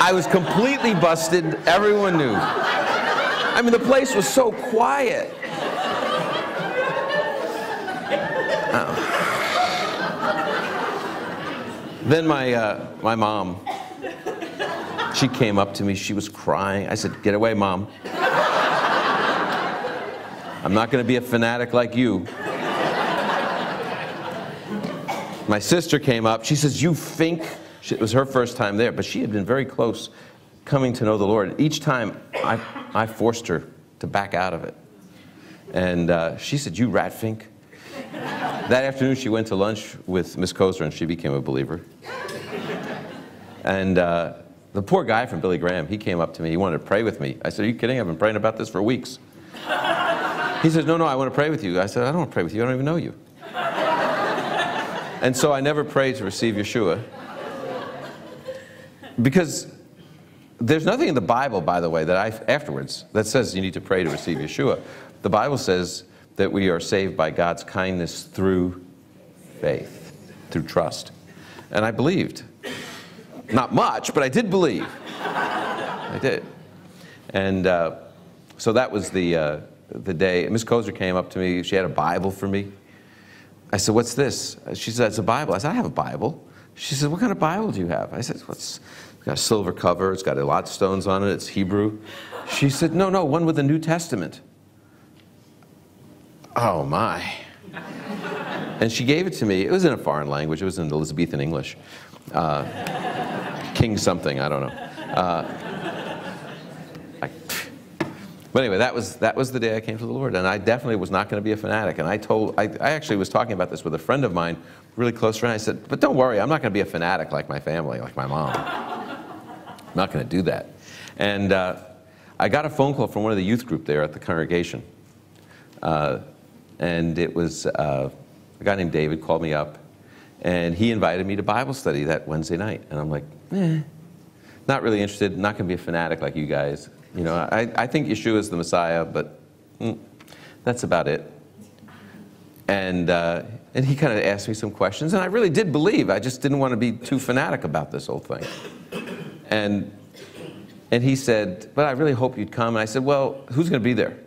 I was completely busted. Everyone knew. I mean, the place was so quiet. Oh. Then my, uh, my mom, she came up to me. She was crying. I said, Get away, mom. I'm not going to be a fanatic like you. My sister came up. She says, You think? It was her first time there, but she had been very close coming to know the Lord. Each time I, I forced her to back out of it. And uh, she said, You rat fink. That afternoon, she went to lunch with Miss Koser and she became a believer. And uh, the poor guy from Billy Graham, he came up to me. He wanted to pray with me. I said, Are you kidding? I've been praying about this for weeks. He says, No, no, I want to pray with you. I said, I don't want to pray with you. I don't even know you. and so I never prayed to receive Yeshua. Because there's nothing in the Bible, by the way, that I, afterwards, that says you need to pray to receive Yeshua. The Bible says that we are saved by God's kindness through faith, through trust. And I believed. Not much, but I did believe. I did. And uh, so that was the, uh, the day. Miss Koser came up to me. She had a Bible for me. I said, What's this? She said, It's a Bible. I said, I have a Bible. She said, What kind of Bible do you have? I said, What's it's got a silver cover, it's got a lot of stones on it, it's Hebrew. She said, No, no, one with the New Testament. Oh my. And she gave it to me. It was in a foreign language, it was in Elizabethan English. Uh, King something, I don't know. Uh, but anyway, that was, that was the day I came to the Lord. And I definitely was not going to be a fanatic. And I told, I, I actually was talking about this with a friend of mine, really close friend. I said, but don't worry, I'm not going to be a fanatic like my family, like my mom. I'm not going to do that. And uh, I got a phone call from one of the youth group there at the congregation. Uh, and it was uh, a guy named David called me up, and he invited me to Bible study that Wednesday night. And I'm like, eh, not really interested, not going to be a fanatic like you guys. You know, I, I think Yeshua is the Messiah, but mm, that's about it. And, uh, and he kind of asked me some questions, and I really did believe. I just didn't want to be too fanatic about this whole thing. And, and he said, But I really hope you'd come. And I said, Well, who's going to be there?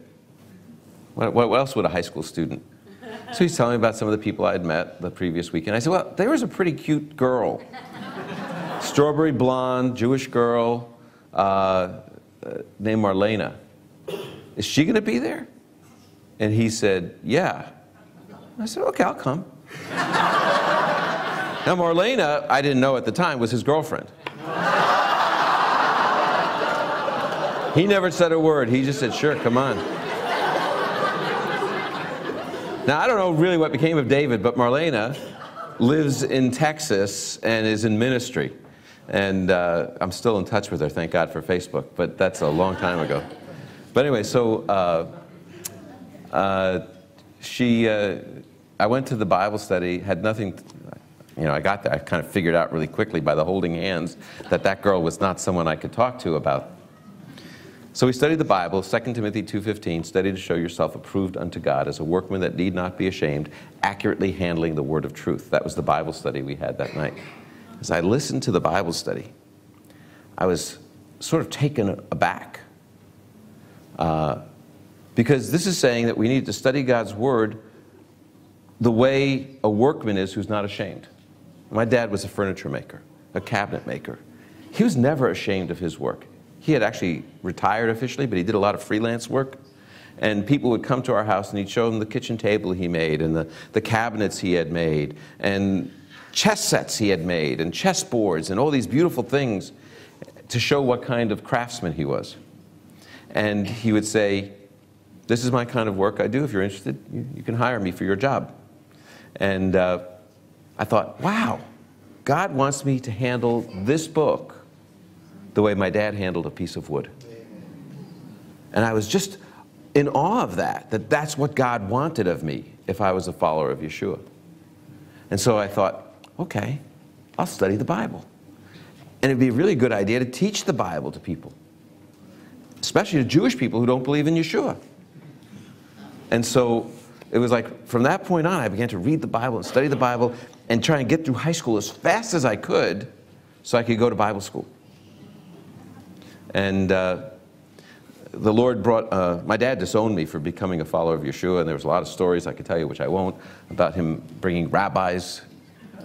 What, what else would a high school student? So he's telling me about some of the people I had met the previous weekend. I said, Well, there was a pretty cute girl. Strawberry blonde, Jewish girl, uh, uh, named Marlena. Is she going to be there? And he said, Yeah. I said, okay, I'll come. now, Marlena, I didn't know at the time, was his girlfriend. he never said a word. He just said, sure, come on. Now, I don't know really what became of David, but Marlena lives in Texas and is in ministry. And uh, I'm still in touch with her, thank God for Facebook, but that's a long time ago. But anyway, so uh, uh, she, uh, I went to the Bible study, had nothing, you know, I got there, I kind of figured out really quickly by the holding hands that that girl was not someone I could talk to about. So we studied the Bible, 2 Timothy 2.15, study to show yourself approved unto God as a workman that need not be ashamed, accurately handling the word of truth. That was the Bible study we had that night. As I listened to the Bible study, I was sort of taken aback. Uh, because this is saying that we need to study God's Word the way a workman is who's not ashamed. My dad was a furniture maker, a cabinet maker. He was never ashamed of his work. He had actually retired officially, but he did a lot of freelance work. And people would come to our house and he'd show them the kitchen table he made and the, the cabinets he had made and chess sets he had made and chess boards and all these beautiful things to show what kind of craftsman he was. And he would say, this is my kind of work I do. If you're interested, you, you can hire me for your job. And uh, I thought, wow, God wants me to handle this book the way my dad handled a piece of wood. And I was just in awe of that, that that's what God wanted of me if I was a follower of Yeshua. And so I thought, okay, I'll study the Bible. And it'd be a really good idea to teach the Bible to people, especially to Jewish people who don't believe in Yeshua. And so it was like from that point on, I began to read the Bible and study the Bible and try and get through high school as fast as I could so I could go to Bible school. And uh, the Lord brought, uh, my dad disowned me for becoming a follower of Yeshua, and there was a lot of stories I could tell you, which I won't, about him bringing rabbis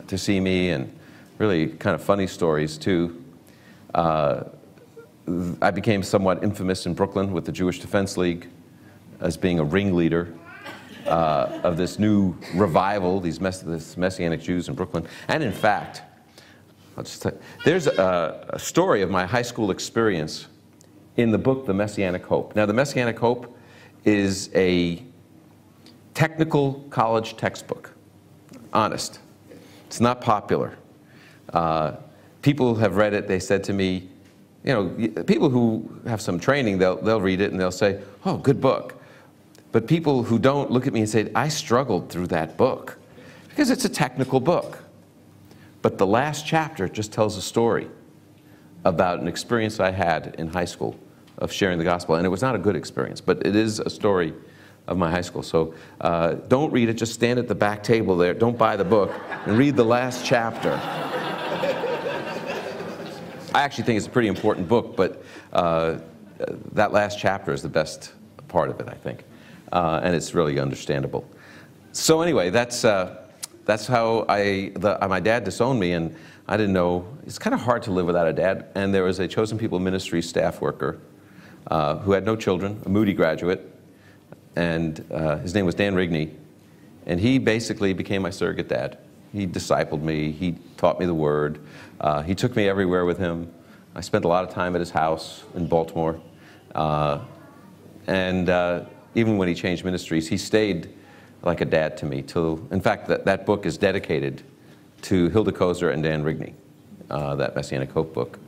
to see me, and really kind of funny stories too. Uh, I became somewhat infamous in Brooklyn with the Jewish Defense League as being a ringleader uh, of this new revival, these mess this Messianic Jews in Brooklyn. And in fact, just there's a, a story of my high school experience in the book, The Messianic Hope. Now, The Messianic Hope is a technical college textbook, honest. It's not popular. Uh, people have read it, they said to me, you know, people who have some training, they'll, they'll read it and they'll say, oh, good book. But people who don't look at me and say, I struggled through that book because it's a technical book. But the last chapter just tells a story about an experience I had in high school of sharing the gospel. And it was not a good experience, but it is a story of my high school. So uh, don't read it, just stand at the back table there. Don't buy the book and read the last chapter. I actually think it's a pretty important book, but uh, that last chapter is the best part of it, I think. Uh, and it's really understandable. So anyway, that's, uh, that's how I, the, my dad disowned me, and I didn't know. It's kind of hard to live without a dad. And there was a Chosen People Ministry staff worker uh, who had no children, a Moody graduate, and uh, his name was Dan Rigney. And he basically became my surrogate dad. He discipled me, he taught me the word, uh, he took me everywhere with him. I spent a lot of time at his house in Baltimore. Uh, and uh, even when he changed ministries, he stayed like a dad to me. Till, in fact, that, that book is dedicated to Hilda Koser and Dan Rigney, uh, that Messianic Hope book.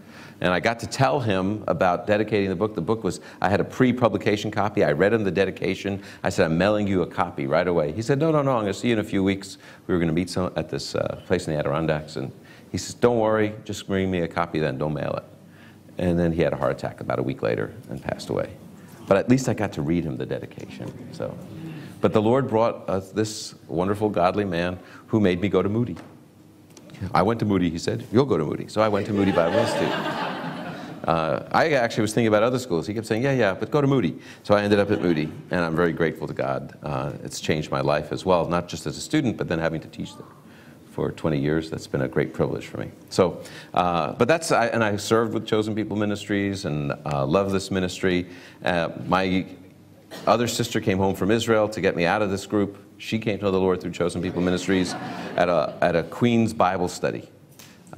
And I got to tell him about dedicating the book. The book was, I had a pre-publication copy. I read him the dedication. I said, I'm mailing you a copy right away. He said, no, no, no, I'm going to see you in a few weeks. We were going to meet some, at this uh, place in the Adirondacks. And he says, don't worry, just bring me a copy then, don't mail it. And then he had a heart attack about a week later and passed away. But at least I got to read him the dedication. So, But the Lord brought us this wonderful, godly man who made me go to Moody. I went to Moody, he said. You'll go to Moody. So I went to Moody Bible Institute. Uh, I actually was thinking about other schools. He kept saying, yeah, yeah, but go to Moody. So I ended up at Moody, and I'm very grateful to God. Uh, it's changed my life as well, not just as a student, but then having to teach them for 20 years. That's been a great privilege for me. So, uh, but that's, I, and I served with Chosen People Ministries and uh, love this ministry. Uh, my other sister came home from Israel to get me out of this group She came to know the Lord through Chosen People Ministries at a, at a Queen's Bible study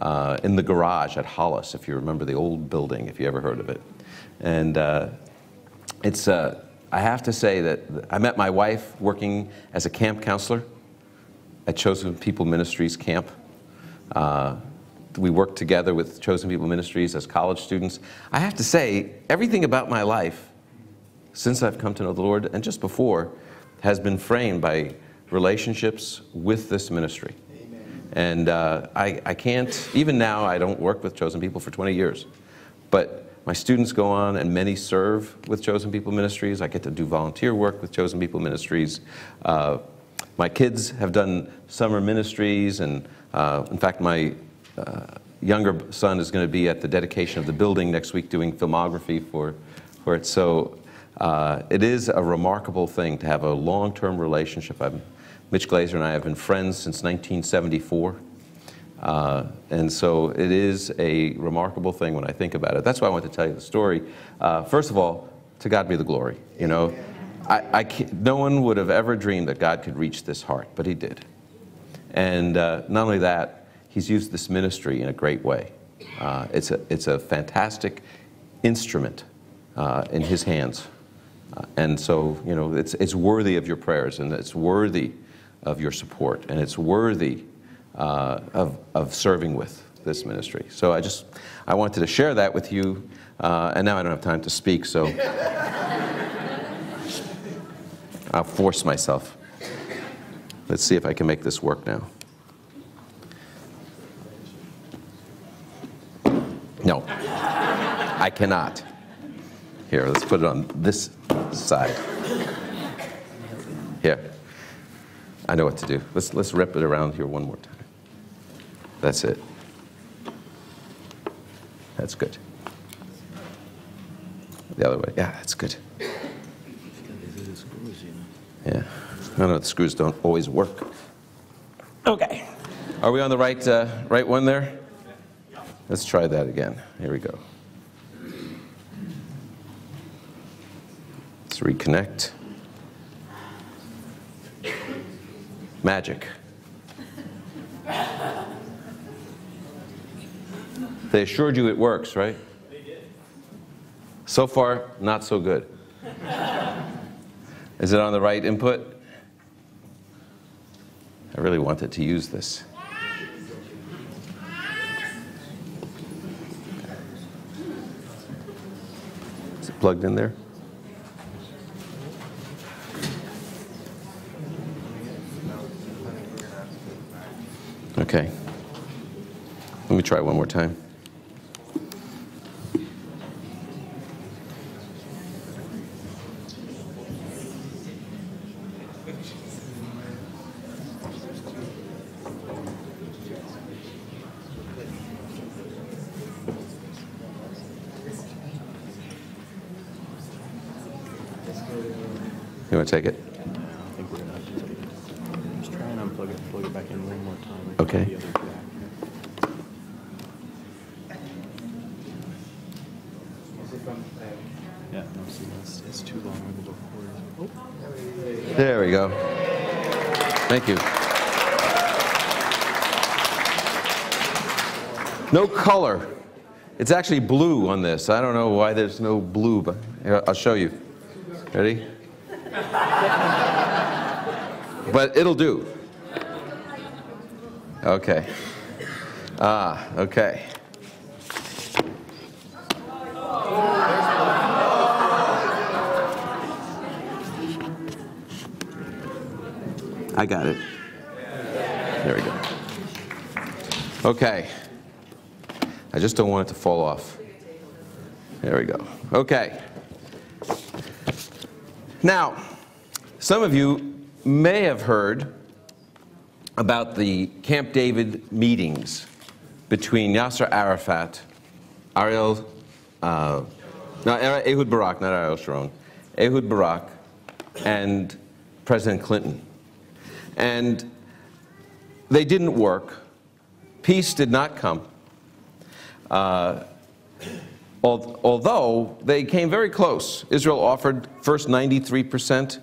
uh, in the garage at Hollis, if you remember the old building, if you ever heard of it. And uh, it's, uh, I have to say that I met my wife working as a camp counselor at Chosen People Ministries camp. Uh, we worked together with Chosen People Ministries as college students. I have to say, everything about my life since I've come to know the Lord and just before has been framed by relationships with this ministry. And uh, I, I can't, even now, I don't work with Chosen People for 20 years. But my students go on and many serve with Chosen People Ministries. I get to do volunteer work with Chosen People Ministries. Uh, my kids have done summer ministries, and uh, in fact, my uh, younger son is going to be at the dedication of the building next week doing filmography for, for it. So uh, it is a remarkable thing to have a long-term relationship. I'm, Mitch Glaser and I have been friends since 1974. Uh, and so it is a remarkable thing when I think about it. That's why I want to tell you the story. Uh, first of all, to God be the glory. You know, I, I no one would have ever dreamed that God could reach this heart, but He did. And uh, not only that, He's used this ministry in a great way. Uh, it's, a, it's a fantastic instrument uh, in His hands. Uh, and so, you know, it's, it's worthy of your prayers and it's worthy of your support and it's worthy uh, of, of serving with this ministry. So I just, I wanted to share that with you. Uh, and now I don't have time to speak, so I'll force myself. Let's see if I can make this work now. No, I cannot. Here, let's put it on this side. Here. I know what to do. Let's, let's rip it around here one more time. That's it. That's good. The other way. Yeah, that's good. Yeah. I know the screws don't always work. Okay. Are we on the right, uh, right one there? Let's try that again. Here we go. Reconnect. Magic. They assured you it works, right? They did. So far, not so good. Is it on the right input? I really wanted to use this. Is it plugged in there? Okay. Let me try one more time. You want to take it? I think we're gonna have to take it. Just try and unplug it, plug it back in one more time. Okay. The other jack. Yeah, no, see, that's, it's too long with the cord. Oh, There we go. Thank you. No color. It's actually blue on this. I don't know why there's no blue, but I'll show you. Ready? But it'll do. Okay. Ah, okay. I got it. There we go. Okay. I just don't want it to fall off. There we go. Okay. Now, some of you may have heard about the Camp David meetings between Yasser Arafat, Ariel, uh, no, Ehud Barak, not Ariel Sharon, Ehud Barak, and President Clinton. And they didn't work. Peace did not come. Uh, although they came very close. Israel offered first 93%,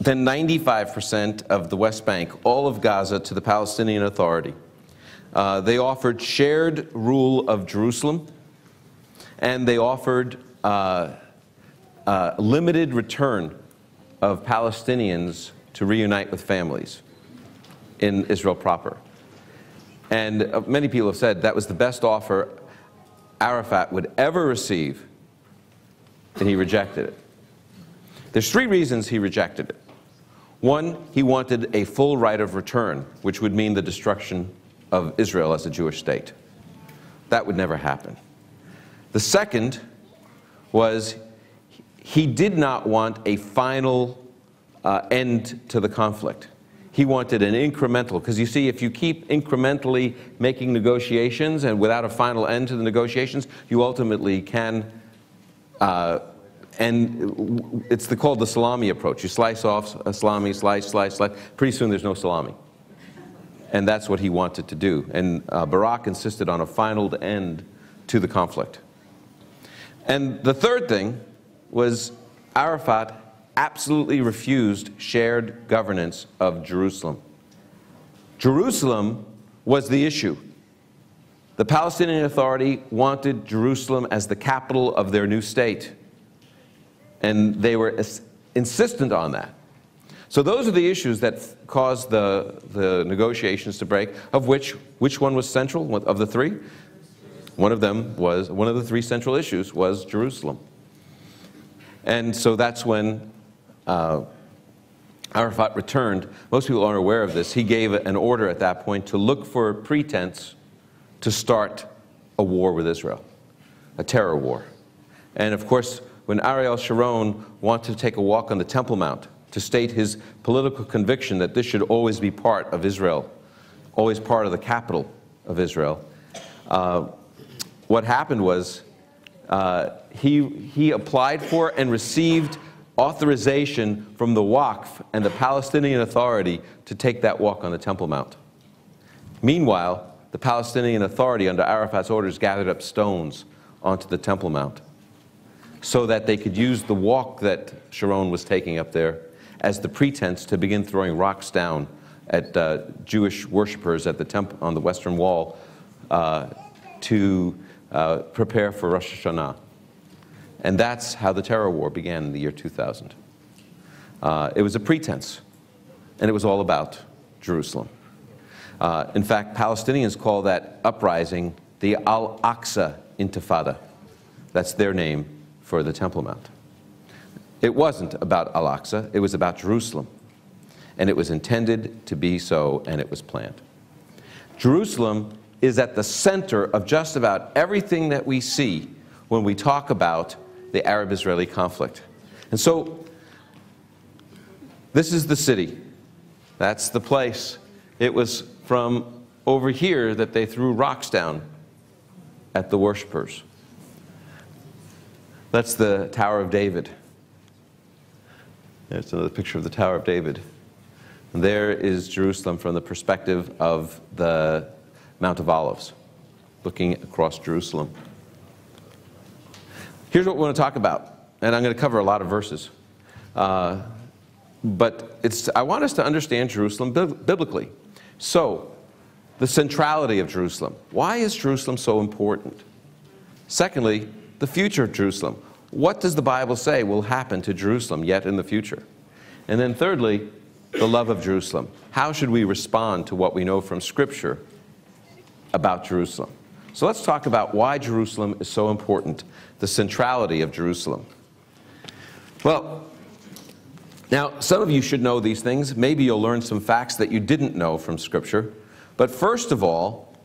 then 95% of the West Bank, all of Gaza, to the Palestinian Authority. Uh, they offered shared rule of Jerusalem, and they offered uh, uh, limited return of Palestinians to reunite with families in Israel proper. And uh, many people have said that was the best offer Arafat would ever receive, and he rejected it. There's three reasons he rejected it. One, he wanted a full right of return, which would mean the destruction of Israel as a Jewish state. That would never happen. The second was he did not want a final uh, end to the conflict. He wanted an incremental, because you see, if you keep incrementally making negotiations and without a final end to the negotiations, you ultimately can uh, and it's the, called the salami approach. You slice off a salami, slice, slice, slice. Pretty soon there's no salami. And that's what he wanted to do. And uh, Barak insisted on a final end to the conflict. And the third thing was Arafat absolutely refused shared governance of Jerusalem. Jerusalem was the issue. The Palestinian Authority wanted Jerusalem as the capital of their new state and they were insistent on that. So those are the issues that caused the, the negotiations to break, of which, which one was central of the three? One of them was, one of the three central issues was Jerusalem. And so that's when uh, Arafat returned. Most people aren't aware of this. He gave an order at that point to look for a pretense to start a war with Israel, a terror war. And of course, when Ariel Sharon wanted to take a walk on the Temple Mount to state his political conviction that this should always be part of Israel, always part of the capital of Israel, uh, what happened was uh, he, he applied for and received authorization from the Waqf and the Palestinian Authority to take that walk on the Temple Mount. Meanwhile, the Palestinian Authority, under Arafat's orders, gathered up stones onto the Temple Mount so that they could use the walk that Sharon was taking up there as the pretense to begin throwing rocks down at uh, Jewish worshippers at the temple on the Western Wall uh, to uh, prepare for Rosh Hashanah. And that's how the terror war began in the year 2000. Uh, it was a pretense, and it was all about Jerusalem. Uh, in fact, Palestinians call that uprising the Al Aqsa Intifada. That's their name for the Temple Mount. It wasn't about Al Aqsa, it was about Jerusalem. And it was intended to be so, and it was planned. Jerusalem is at the center of just about everything that we see when we talk about the Arab Israeli conflict. And so, this is the city. That's the place. It was from over here that they threw rocks down at the worshippers. That's the Tower of David. There's another picture of the Tower of David. And there is Jerusalem from the perspective of the Mount of Olives, looking across Jerusalem. Here's what we want to talk about, and I'm going to cover a lot of verses. Uh, but it's, I want us to understand Jerusalem biblically. So, the centrality of Jerusalem. Why is Jerusalem so important? Secondly, the future of Jerusalem. What does the Bible say will happen to Jerusalem yet in the future? And then thirdly, the love of Jerusalem. How should we respond to what we know from Scripture about Jerusalem? So let's talk about why Jerusalem is so important, the centrality of Jerusalem. Well, now, some of you should know these things. Maybe you'll learn some facts that you didn't know from Scripture. But first of all,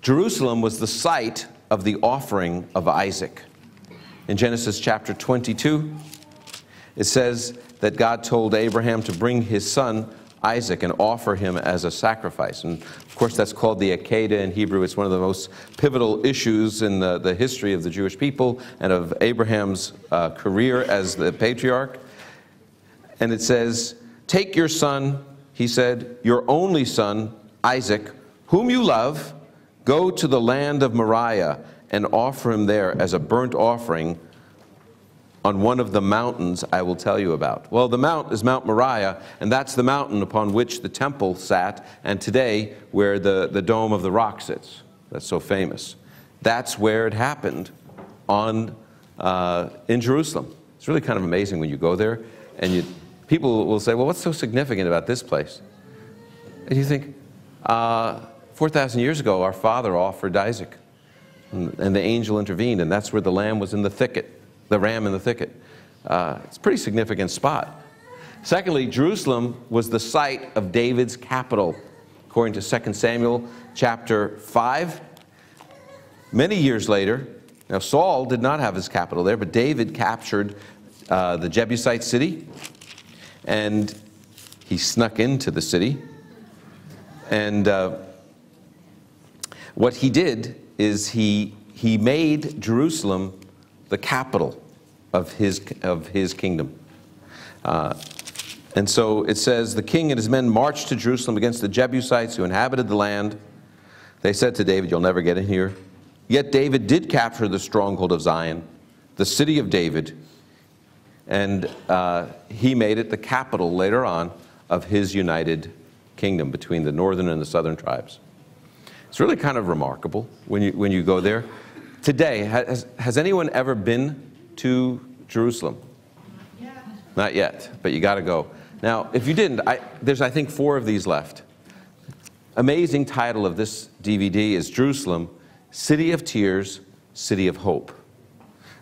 Jerusalem was the site of the offering of Isaac. In Genesis chapter 22, it says that God told Abraham to bring his son Isaac and offer him as a sacrifice. And of course, that's called the Akedah in Hebrew. It's one of the most pivotal issues in the, the history of the Jewish people and of Abraham's uh, career as the patriarch. And it says, Take your son, he said, your only son, Isaac, whom you love Go to the land of Moriah and offer him there as a burnt offering on one of the mountains I will tell you about. Well, the mount is Mount Moriah, and that's the mountain upon which the temple sat, and today where the, the Dome of the Rock sits. That's so famous. That's where it happened on, uh, in Jerusalem. It's really kind of amazing when you go there, and you, people will say, Well, what's so significant about this place? And you think, uh, 4,000 years ago, our father offered Isaac, and, and the angel intervened, and that's where the lamb was in the thicket the ram in the thicket. Uh, it's a pretty significant spot. Secondly, Jerusalem was the site of David's capital, according to 2 Samuel chapter 5. Many years later, now Saul did not have his capital there, but David captured uh, the Jebusite city, and he snuck into the city. And uh, what he did is he, he made Jerusalem the capital of his, of his kingdom. Uh, and so it says, The king and his men marched to Jerusalem against the Jebusites who inhabited the land. They said to David, You'll never get in here. Yet David did capture the stronghold of Zion, the city of David, and uh, he made it the capital later on of his united kingdom between the northern and the southern tribes. It's really kind of remarkable when you, when you go there. Today, has, has anyone ever been to Jerusalem? Yeah. Not yet, but you got to go. Now, if you didn't, I, there's, I think, four of these left. Amazing title of this DVD is Jerusalem, City of Tears, City of Hope.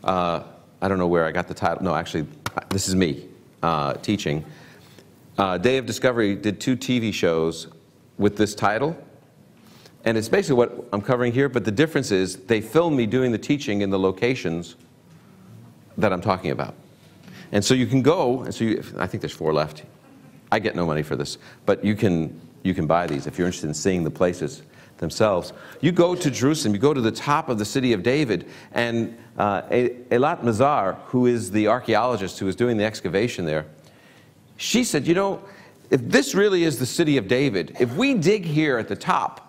Uh, I don't know where I got the title. No, actually, this is me uh, teaching. Uh, Day of Discovery did two TV shows with this title, and it's basically what I'm covering here, but the difference is they filmed me doing the teaching in the locations that I'm talking about. And so you can go, and so you, I think there's four left. I get no money for this, but you can, you can buy these if you're interested in seeing the places themselves. You go to Jerusalem, you go to the top of the city of David, and uh, Eilat Mazar, who is the archaeologist who is doing the excavation there, she said, you know, if this really is the city of David, if we dig here at the top,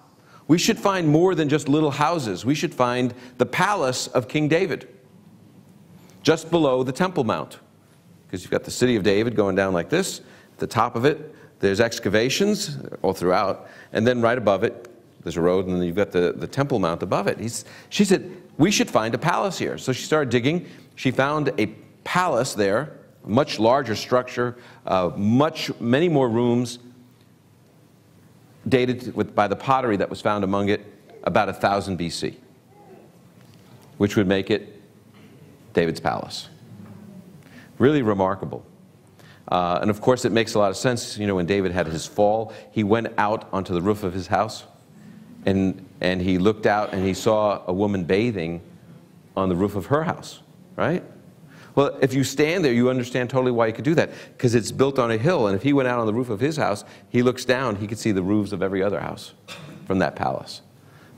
we should find more than just little houses. We should find the palace of King David, just below the Temple Mount. Because you've got the city of David going down like this. At the top of it, there's excavations all throughout. And then right above it, there's a road, and then you've got the, the Temple Mount above it. He's, she said, We should find a palace here. So she started digging. She found a palace there, much larger structure, uh, much, many more rooms dated with, by the pottery that was found among it about 1000 BC, which would make it David's palace. Really remarkable. Uh, and of course, it makes a lot of sense. You know, when David had his fall, he went out onto the roof of his house and, and he looked out and he saw a woman bathing on the roof of her house, right? Well, if you stand there, you understand totally why he could do that, because it's built on a hill, and if he went out on the roof of his house, he looks down, he could see the roofs of every other house from that palace.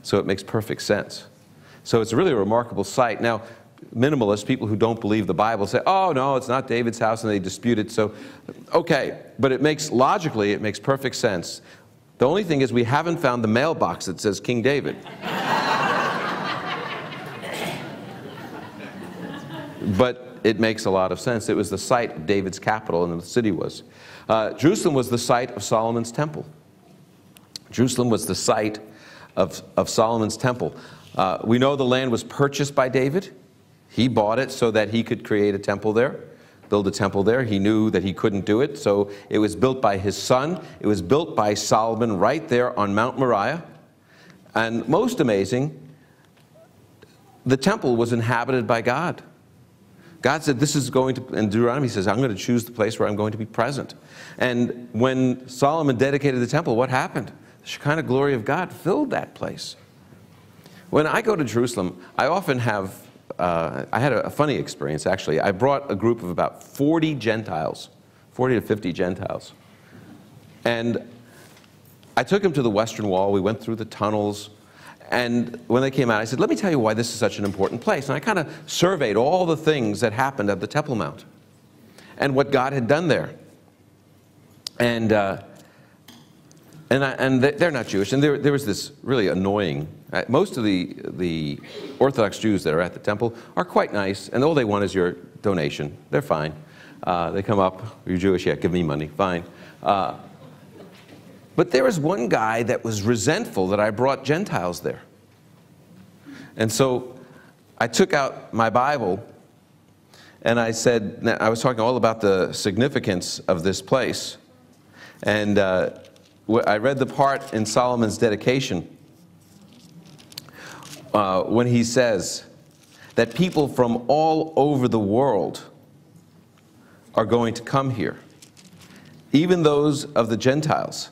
So it makes perfect sense. So it's really a remarkable sight. Now, minimalists, people who don't believe the Bible, say, oh, no, it's not David's house, and they dispute it. So, okay, but it makes, logically, it makes perfect sense. The only thing is we haven't found the mailbox that says King David. but it makes a lot of sense. It was the site of David's capital, and the city was. Uh, Jerusalem was the site of Solomon's temple. Jerusalem was the site of, of Solomon's temple. Uh, we know the land was purchased by David. He bought it so that he could create a temple there, build a temple there. He knew that he couldn't do it, so it was built by his son. It was built by Solomon right there on Mount Moriah. And most amazing, the temple was inhabited by God. God said, This is going to, and Deuteronomy says, I'm going to choose the place where I'm going to be present. And when Solomon dedicated the temple, what happened? The Shekinah glory of God filled that place. When I go to Jerusalem, I often have, uh, I had a, a funny experience actually. I brought a group of about 40 Gentiles, 40 to 50 Gentiles. And I took them to the Western Wall. We went through the tunnels. And when they came out, I said, let me tell you why this is such an important place. And I kind of surveyed all the things that happened at the Temple Mount and what God had done there. And, uh, and, I, and they're not Jewish. And there, there was this really annoying, uh, most of the, the Orthodox Jews that are at the temple are quite nice, and all they want is your donation. They're fine. Uh, they come up, you're Jewish, yeah, give me money, fine. Uh, but there was one guy that was resentful that I brought Gentiles there. And so I took out my Bible and I said, I was talking all about the significance of this place. And uh, I read the part in Solomon's dedication uh, when he says that people from all over the world are going to come here, even those of the Gentiles,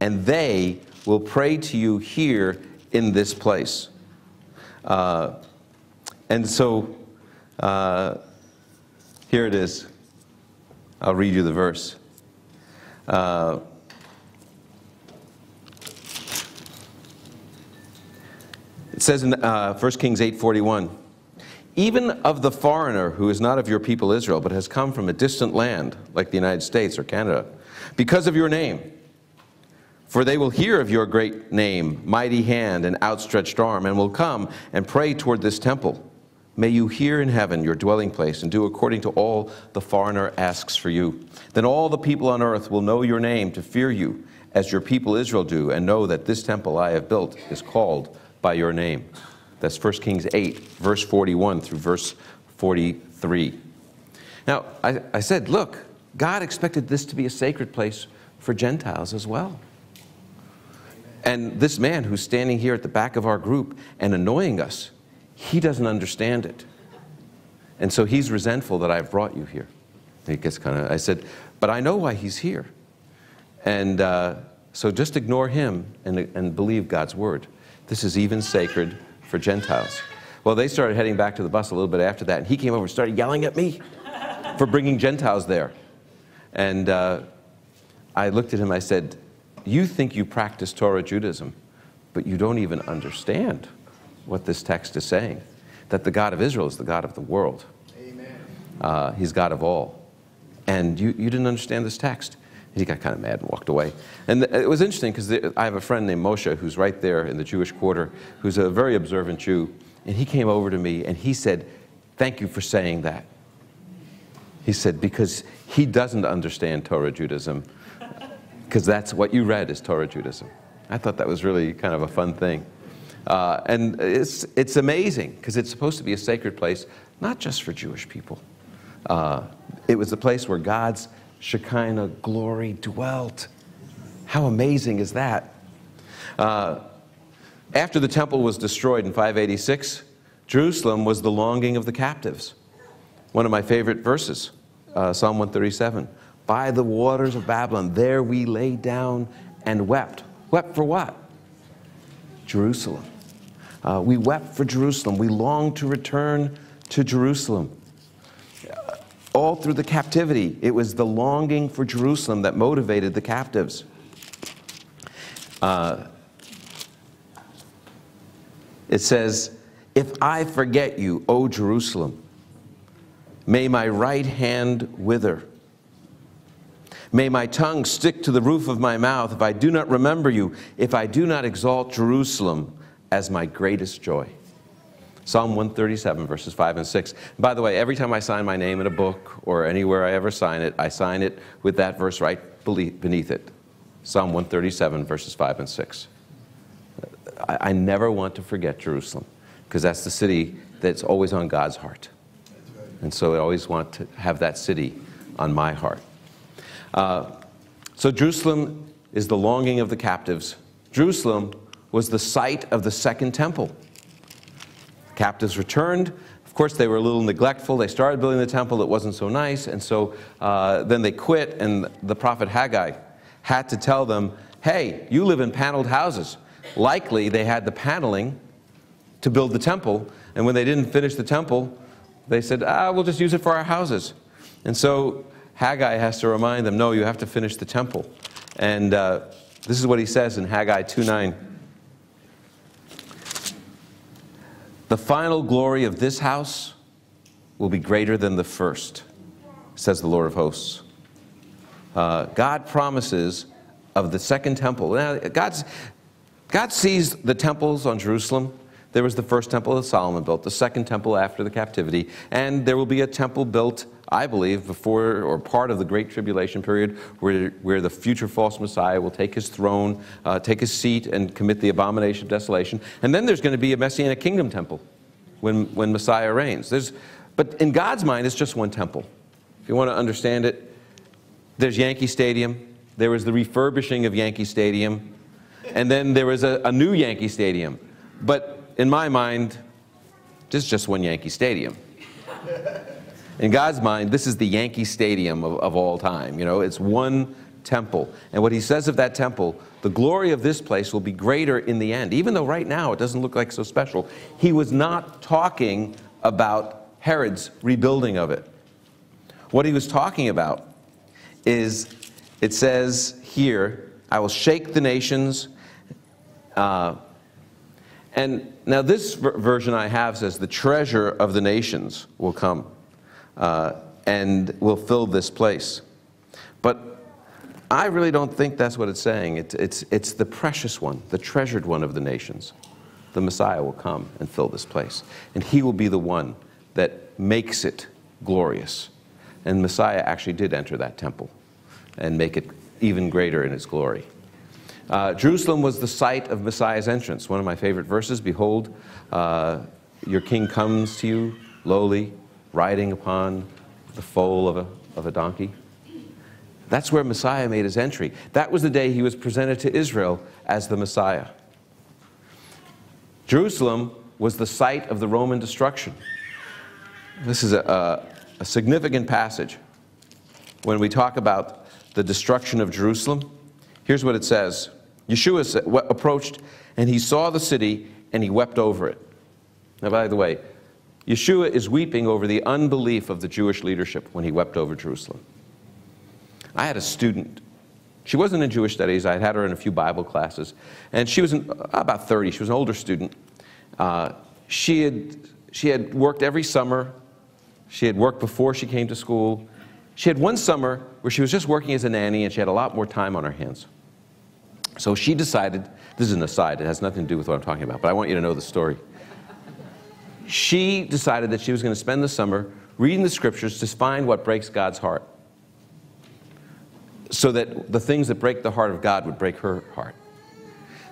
and they will pray to you here in this place. Uh, and so uh, here it is. I'll read you the verse. Uh, it says in uh, 1 Kings 8:41, even of the foreigner who is not of your people Israel, but has come from a distant land, like the United States or Canada, because of your name. For they will hear of your great name, mighty hand, and outstretched arm, and will come and pray toward this temple. May you hear in heaven your dwelling place and do according to all the foreigner asks for you. Then all the people on earth will know your name to fear you, as your people Israel do, and know that this temple I have built is called by your name. That's 1 Kings 8, verse 41 through verse 43. Now, I, I said, look, God expected this to be a sacred place for Gentiles as well. And this man who's standing here at the back of our group and annoying us, he doesn't understand it. And so he's resentful that I've brought you here. He gets kind of, I said, but I know why he's here. And uh, so just ignore him and, and believe God's word. This is even sacred for Gentiles. Well, they started heading back to the bus a little bit after that, and he came over and started yelling at me for bringing Gentiles there. And uh, I looked at him, I said, You think you practice Torah Judaism, but you don't even understand what this text is saying that the God of Israel is the God of the world. Amen. Uh, he's God of all. And you, you didn't understand this text. he got kind of mad and walked away. And it was interesting because I have a friend named Moshe who's right there in the Jewish quarter, who's a very observant Jew. And he came over to me and he said, Thank you for saying that. He said, because he doesn't understand Torah Judaism, because that's what you read is Torah Judaism. I thought that was really kind of a fun thing. Uh, and it's, it's amazing because it's supposed to be a sacred place, not just for Jewish people. Uh, it was a place where God's Shekinah glory dwelt. How amazing is that? Uh, after the temple was destroyed in 586, Jerusalem was the longing of the captives. One of my favorite verses, uh, Psalm 137. By the waters of Babylon, there we lay down and wept. Wept for what? Jerusalem. Uh, we wept for Jerusalem. We longed to return to Jerusalem. All through the captivity, it was the longing for Jerusalem that motivated the captives. Uh, it says, If I forget you, O Jerusalem, may my right hand wither. May my tongue stick to the roof of my mouth if I do not remember you, if I do not exalt Jerusalem as my greatest joy. Psalm 137, verses 5 and 6. By the way, every time I sign my name in a book or anywhere I ever sign it, I sign it with that verse right beneath it. Psalm 137, verses 5 and 6. I, never want to forget Jerusalem because that's the city that's always on God's heart. And so I always want to have that city on my heart. Uh, so Jerusalem is the longing of the captives. Jerusalem was the site of the second temple. Captives returned. Of course, they were a little neglectful. They started building the temple, it wasn't so nice, and so uh, then they quit, and the prophet Haggai had to tell them, hey, you live in paneled houses. Likely, they had the paneling to build the temple, and when they didn't finish the temple, they said, ah, we'll just use it for our houses. And so Haggai has to remind them, no, you have to finish the temple. And uh, this is what he says in Haggai 2.9. The final glory of this house will be greater than the first, says the Lord of hosts. Uh, God promises of the second temple. Now, God's, God sees the temples on Jerusalem. there was the first temple that Solomon built, the second temple after the captivity, and there will be a temple built, I believe, before or part of the Great Tribulation period where, where the future false Messiah will take his throne, uh, take his seat, and commit the abomination of desolation. And then there's going to be a Messianic kingdom temple when, when Messiah reigns. There's, but in God's mind, it's just one temple. If you want to understand it, there's Yankee Stadium, there was the refurbishing of Yankee Stadium, and then there was a, a new Yankee Stadium. But in my mind, this is just one Yankee Stadium. In God's mind, this is the Yankee Stadium of, of all time. You know, it's one temple. And what he says of that temple, the glory of this place will be greater in the end, even though right now it doesn't look like so special. He was not talking about Herod's rebuilding of it. What he was talking about is, it says here, I will shake the nations. Uh, and now this ver- version I have says, the treasure of the nations will come uh, and will fill this place. But I really don't think that's what it's saying. It, it's, it's the precious one, the treasured one of the nations. The Messiah will come and fill this place. And he will be the one that makes it glorious. And Messiah actually did enter that temple and make it even greater in its glory. Uh, Jerusalem was the site of Messiah's entrance. One of my favorite verses Behold, uh, your king comes to you lowly, riding upon the foal of a, of a donkey. That's where Messiah made his entry. That was the day he was presented to Israel as the Messiah. Jerusalem was the site of the Roman destruction. This is a, a, a significant passage when we talk about the destruction of Jerusalem. Here's what it says Yeshua approached and he saw the city and he wept over it. Now, by the way, Yeshua is weeping over the unbelief of the Jewish leadership when he wept over Jerusalem. I had a student. She wasn't in Jewish studies. I had had her in a few Bible classes. And she was in, about 30. She was an older student. Uh, she, had, she had worked every summer. She had worked before she came to school. She had one summer where she was just working as a nanny and she had a lot more time on her hands. So she decided, this is an aside, it has nothing to do with what I'm talking about, but I want you to know the story. She decided that she was going to spend the summer reading the scriptures to find what breaks God's heart so that the things that break the heart of God would break her heart.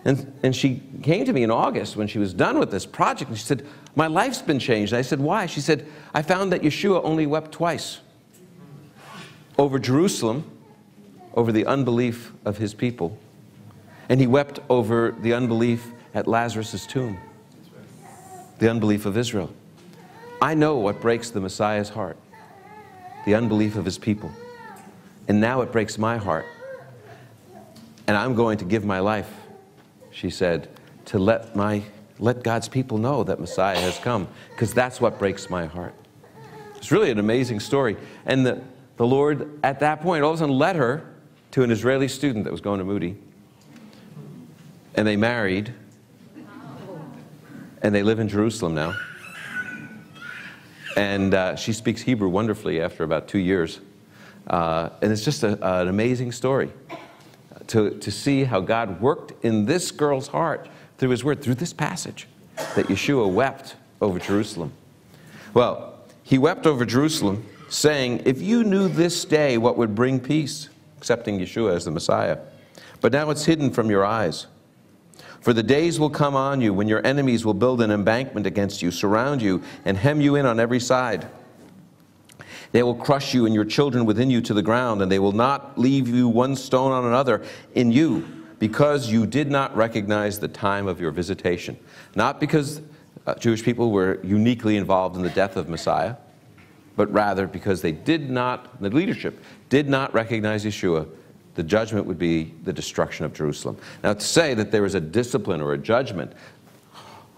And, and she came to me in August when she was done with this project, and she said, My life's been changed. And I said, Why? She said, I found that Yeshua only wept twice over Jerusalem, over the unbelief of his people, and he wept over the unbelief at Lazarus' tomb, the unbelief of Israel. I know what breaks the Messiah's heart the unbelief of his people. And now it breaks my heart. And I'm going to give my life, she said, to let, my, let God's people know that Messiah has come, because that's what breaks my heart. It's really an amazing story. And the, the Lord, at that point, all of a sudden led her to an Israeli student that was going to Moody. And they married. And they live in Jerusalem now. And uh, she speaks Hebrew wonderfully after about two years. Uh, and it's just a, an amazing story to, to see how God worked in this girl's heart through his word, through this passage, that Yeshua wept over Jerusalem. Well, he wept over Jerusalem, saying, If you knew this day what would bring peace, accepting Yeshua as the Messiah, but now it's hidden from your eyes. For the days will come on you when your enemies will build an embankment against you, surround you, and hem you in on every side. They will crush you and your children within you to the ground, and they will not leave you one stone on another in you, because you did not recognize the time of your visitation. Not because uh, Jewish people were uniquely involved in the death of Messiah, but rather because they did not, the leadership did not recognize Yeshua, the judgment would be the destruction of Jerusalem. Now, to say that there is a discipline or a judgment,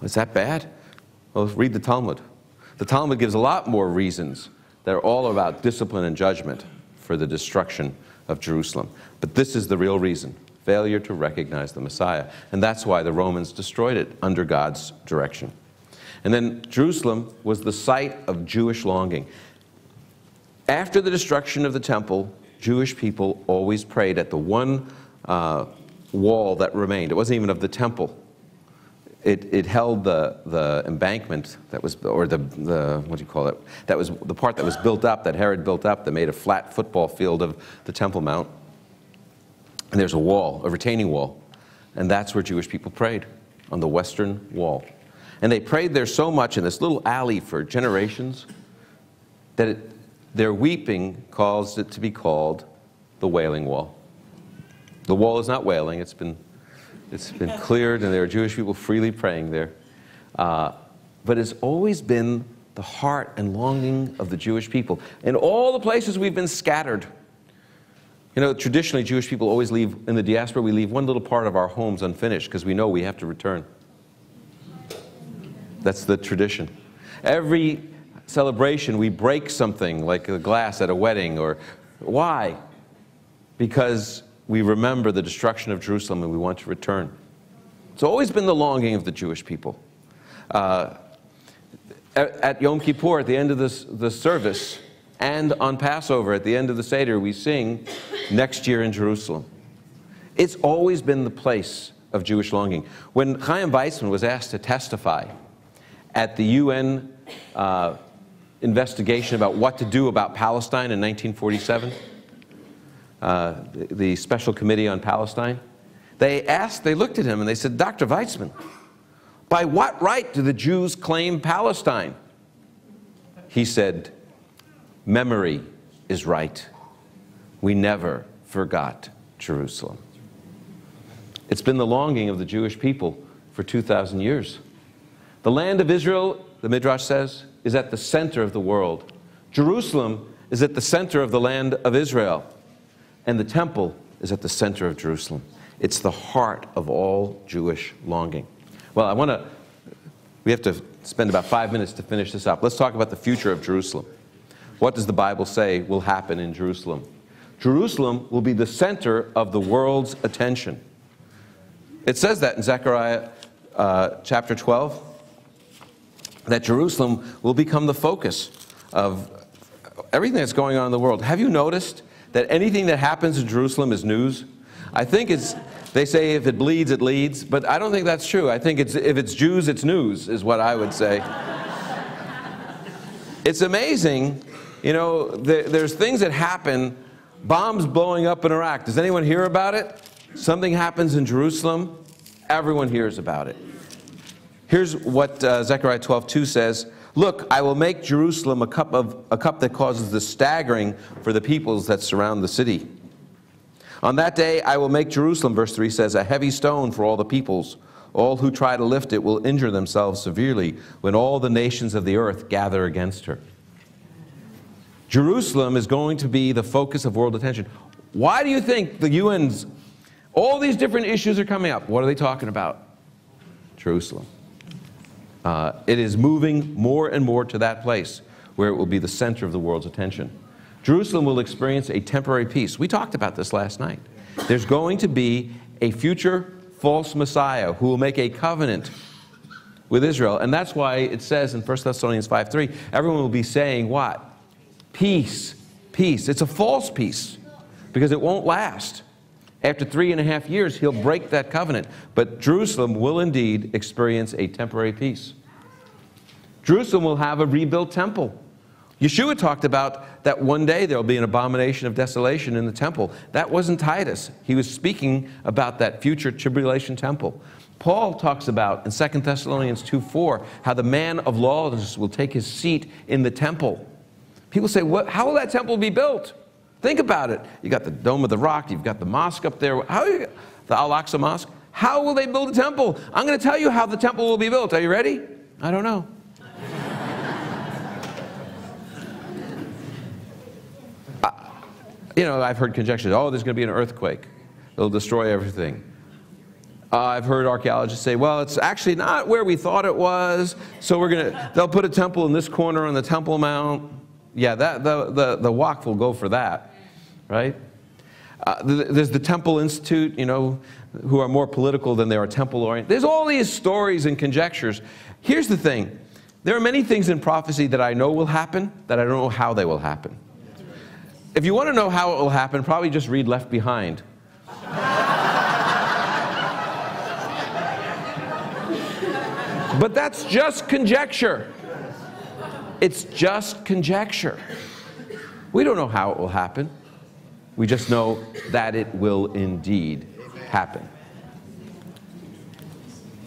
is that bad? Well, read the Talmud. The Talmud gives a lot more reasons that are all about discipline and judgment for the destruction of Jerusalem. But this is the real reason failure to recognize the Messiah. And that's why the Romans destroyed it under God's direction. And then Jerusalem was the site of Jewish longing. After the destruction of the temple, Jewish people always prayed at the one uh, wall that remained. It wasn't even of the temple. it, it held the, the embankment that was, or the, the, what do you call it? That was the part that was built up, that Herod built up, that made a flat football field of the Temple Mount. And there's a wall, a retaining wall. And that's where Jewish people prayed, on the western wall. And they prayed there so much in this little alley for generations that it, their weeping caused it to be called the Wailing Wall. The wall is not wailing, it's been, it's been cleared, and there are Jewish people freely praying there. Uh, but it's always been the heart and longing of the Jewish people. In all the places we've been scattered, you know, traditionally, Jewish people always leave, in the diaspora, we leave one little part of our homes unfinished because we know we have to return. That's the tradition. Every celebration, we break something like a glass at a wedding, or why? Because we remember the destruction of Jerusalem and we want to return. It's always been the longing of the Jewish people. Uh, at, Yom Kippur, at the end of this, the service, and on Passover, at the end of the Seder, we sing next year in Jerusalem. It's always been the place of Jewish longing. When Chaim Weizmann was asked to testify at the UN uh, investigation about what to do about Palestine in 1947, uh, the, the Special Committee on Palestine, they asked, they looked at him and they said, Dr. Weizmann, by what right do the Jews claim Palestine? He said, memory is right. We never forgot Jerusalem. It's been the longing of the Jewish people for 2,000 years. The land of Israel, the Midrash says, is at the center of the world. Jerusalem is at the center of the land of Israel and the temple is at the center of Jerusalem. It's the heart of all Jewish longing. Well, I want to, we have to spend about five minutes to finish this up. Let's talk about the future of Jerusalem. What does the Bible say will happen in Jerusalem? Jerusalem will be the center of the world's attention. It says that in Zechariah uh, chapter 12, that Jerusalem will become the focus of everything that's going on in the world. Have you noticed that anything that happens in Jerusalem is news? I think it's, they say if it bleeds, it leads, but I don't think that's true. I think it's, if it's Jews, it's news, is what I would say. it's amazing, you know, there, there's things that happen, bombs blowing up in Iraq. Does anyone hear about it? Something happens in Jerusalem, everyone hears about it. Here's what uh, Zechariah 12:2 says Look, I will make Jerusalem a cup, of, a cup that causes the staggering for the peoples that surround the city. On that day, I will make Jerusalem, verse 3 says, a heavy stone for all the peoples. All who try to lift it will injure themselves severely when all the nations of the earth gather against her. Jerusalem is going to be the focus of world attention. Why do you think the UN's, all these different issues are coming up? What are they talking about? Jerusalem. Uh, it is moving more and more to that place where it will be the center of the world's attention. Jerusalem will experience a temporary peace. We talked about this last night. There's going to be a future false Messiah who will make a covenant with Israel. And that's why it says in 1 Thessalonians 5:3, everyone will be saying what? Peace, peace. It's a false peace because it won't last. After three and a half years, he'll break that covenant. But Jerusalem will indeed experience a temporary peace. Jerusalem will have a rebuilt temple. Yeshua talked about that one day there'll be an abomination of desolation in the temple. That wasn't Titus. He was speaking about that future tribulation temple. Paul talks about in 2 Thessalonians 2 4 how the man of lawlessness will take his seat in the temple. People say, what, How will that temple be built? Think about it. You got the Dome of the Rock, you've got the mosque up there. How you, the Al Aqsa Mosque? How will they build a temple? I'm going to tell you how the temple will be built. Are you ready? I don't know. You know, I've heard conjectures. Oh, there's going to be an earthquake. It'll destroy everything. Uh, I've heard archaeologists say, well, it's actually not where we thought it was. So we're going to, they'll put a temple in this corner on the Temple Mount. Yeah, that, the, the, the Waqf will go for that, right? Uh, there's the Temple Institute, you know, who are more political than they are temple oriented. There's all these stories and conjectures. Here's the thing there are many things in prophecy that I know will happen that I don't know how they will happen. If you want to know how it will happen, probably just read Left Behind. But that's just conjecture. It's just conjecture. We don't know how it will happen. We just know that it will indeed happen.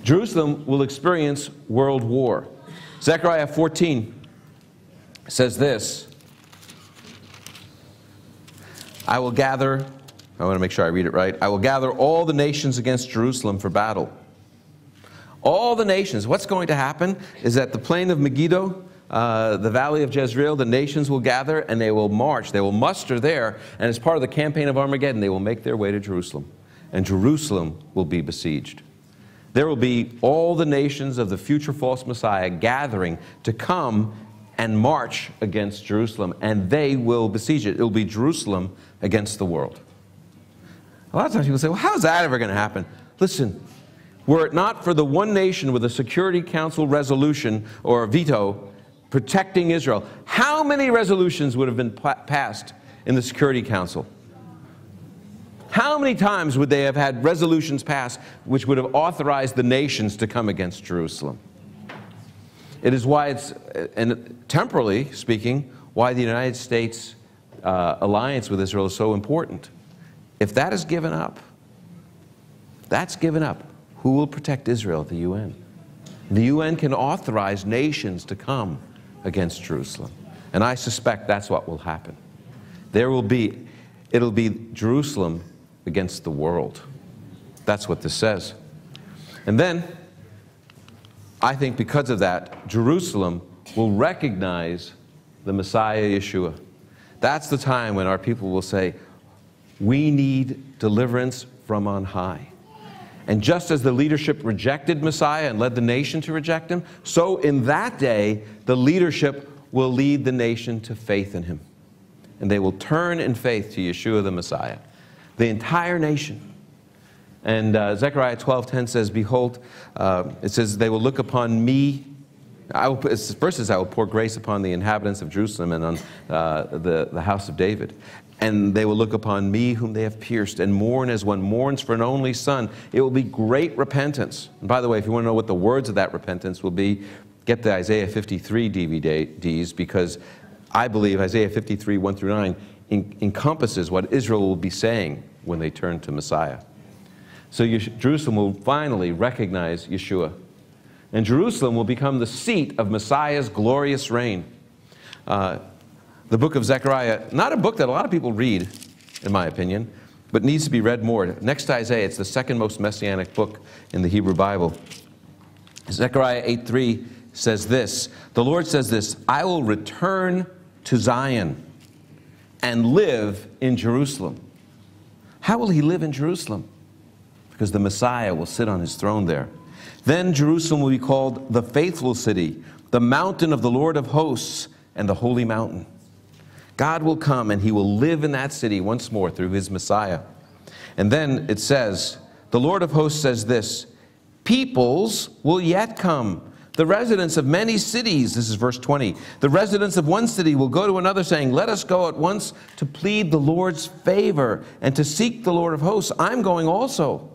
Jerusalem will experience world war. Zechariah 14 says this I will gather, I want to make sure I read it right. I will gather all the nations against Jerusalem for battle. All the nations. What's going to happen is that the plain of Megiddo, uh, the valley of Jezreel, the nations will gather and they will march. They will muster there, and as part of the campaign of Armageddon, they will make their way to Jerusalem. And Jerusalem will be besieged. There will be all the nations of the future false Messiah gathering to come and march against Jerusalem, and they will besiege it. It will be Jerusalem against the world. A lot of times people say, well, how is that ever going to happen? Listen, were it not for the one nation with a Security Council resolution or a veto protecting Israel, how many resolutions would have been passed in the Security Council? How many times would they have had resolutions passed which would have authorized the nations to come against Jerusalem? It is why it's, and temporally speaking, why the United States uh, alliance with Israel is so important. If that is given up, that's given up. Who will protect Israel at the UN? The UN can authorize nations to come against Jerusalem. And I suspect that's what will happen. There will be, it'll be Jerusalem against the world. That's what this says. And then, I think because of that, Jerusalem will recognize the Messiah Yeshua. That's the time when our people will say, We need deliverance from on high. And just as the leadership rejected Messiah and led the nation to reject him, so in that day, the leadership will lead the nation to faith in him. And they will turn in faith to Yeshua the Messiah. The entire nation. And uh, Zechariah 12:10 says, Behold, uh, it says, they will look upon me. I will, first says, I will pour grace upon the inhabitants of Jerusalem and on uh, the, the house of David and they will look upon me whom they have pierced and mourn as one mourns for an only son. It will be great repentance. And by the way, if you want to know what the words of that repentance will be, get the Isaiah 53 DVDs because I believe Isaiah 53, 1 through 9, en- encompasses what Israel will be saying when they turn to Messiah. So Jerusalem will finally recognize Yeshua. And Jerusalem will become the seat of Messiah's glorious reign. Uh, the book of Zechariah, not a book that a lot of people read, in my opinion, but needs to be read more. Next to Isaiah, it's the second most messianic book in the Hebrew Bible. Zechariah 8:3 says this The Lord says this I will return to Zion and live in Jerusalem. How will he live in Jerusalem? Because the Messiah will sit on his throne there. Then Jerusalem will be called the faithful city, the mountain of the Lord of hosts, and the holy mountain. God will come and he will live in that city once more through his Messiah. And then it says, the Lord of hosts says this Peoples will yet come. The residents of many cities, this is verse 20, the residents of one city will go to another, saying, Let us go at once to plead the Lord's favor and to seek the Lord of hosts. I'm going also.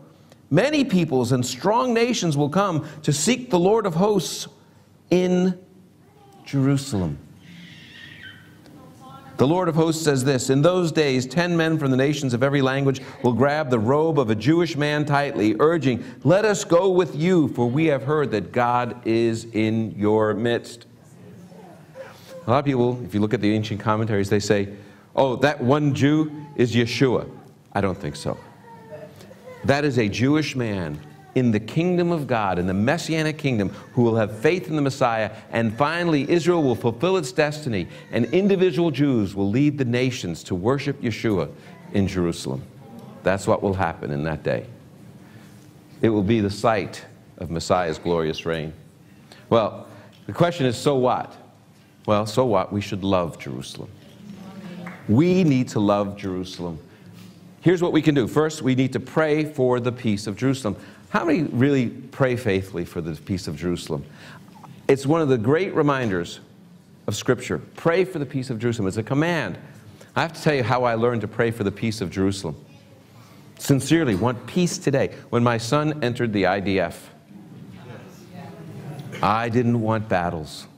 Many peoples and strong nations will come to seek the Lord of hosts in Jerusalem. The Lord of hosts says this In those days, ten men from the nations of every language will grab the robe of a Jewish man tightly, urging, Let us go with you, for we have heard that God is in your midst. A lot of people, if you look at the ancient commentaries, they say, Oh, that one Jew is Yeshua. I don't think so. That is a Jewish man in the kingdom of God, in the messianic kingdom, who will have faith in the Messiah. And finally, Israel will fulfill its destiny, and individual Jews will lead the nations to worship Yeshua in Jerusalem. That's what will happen in that day. It will be the site of Messiah's glorious reign. Well, the question is so what? Well, so what? We should love Jerusalem. We need to love Jerusalem. Here's what we can do. First, we need to pray for the peace of Jerusalem. How many really pray faithfully for the peace of Jerusalem? It's one of the great reminders of Scripture. Pray for the peace of Jerusalem. It's a command. I have to tell you how I learned to pray for the peace of Jerusalem. Sincerely, want peace today. When my son entered the IDF, I didn't want battles.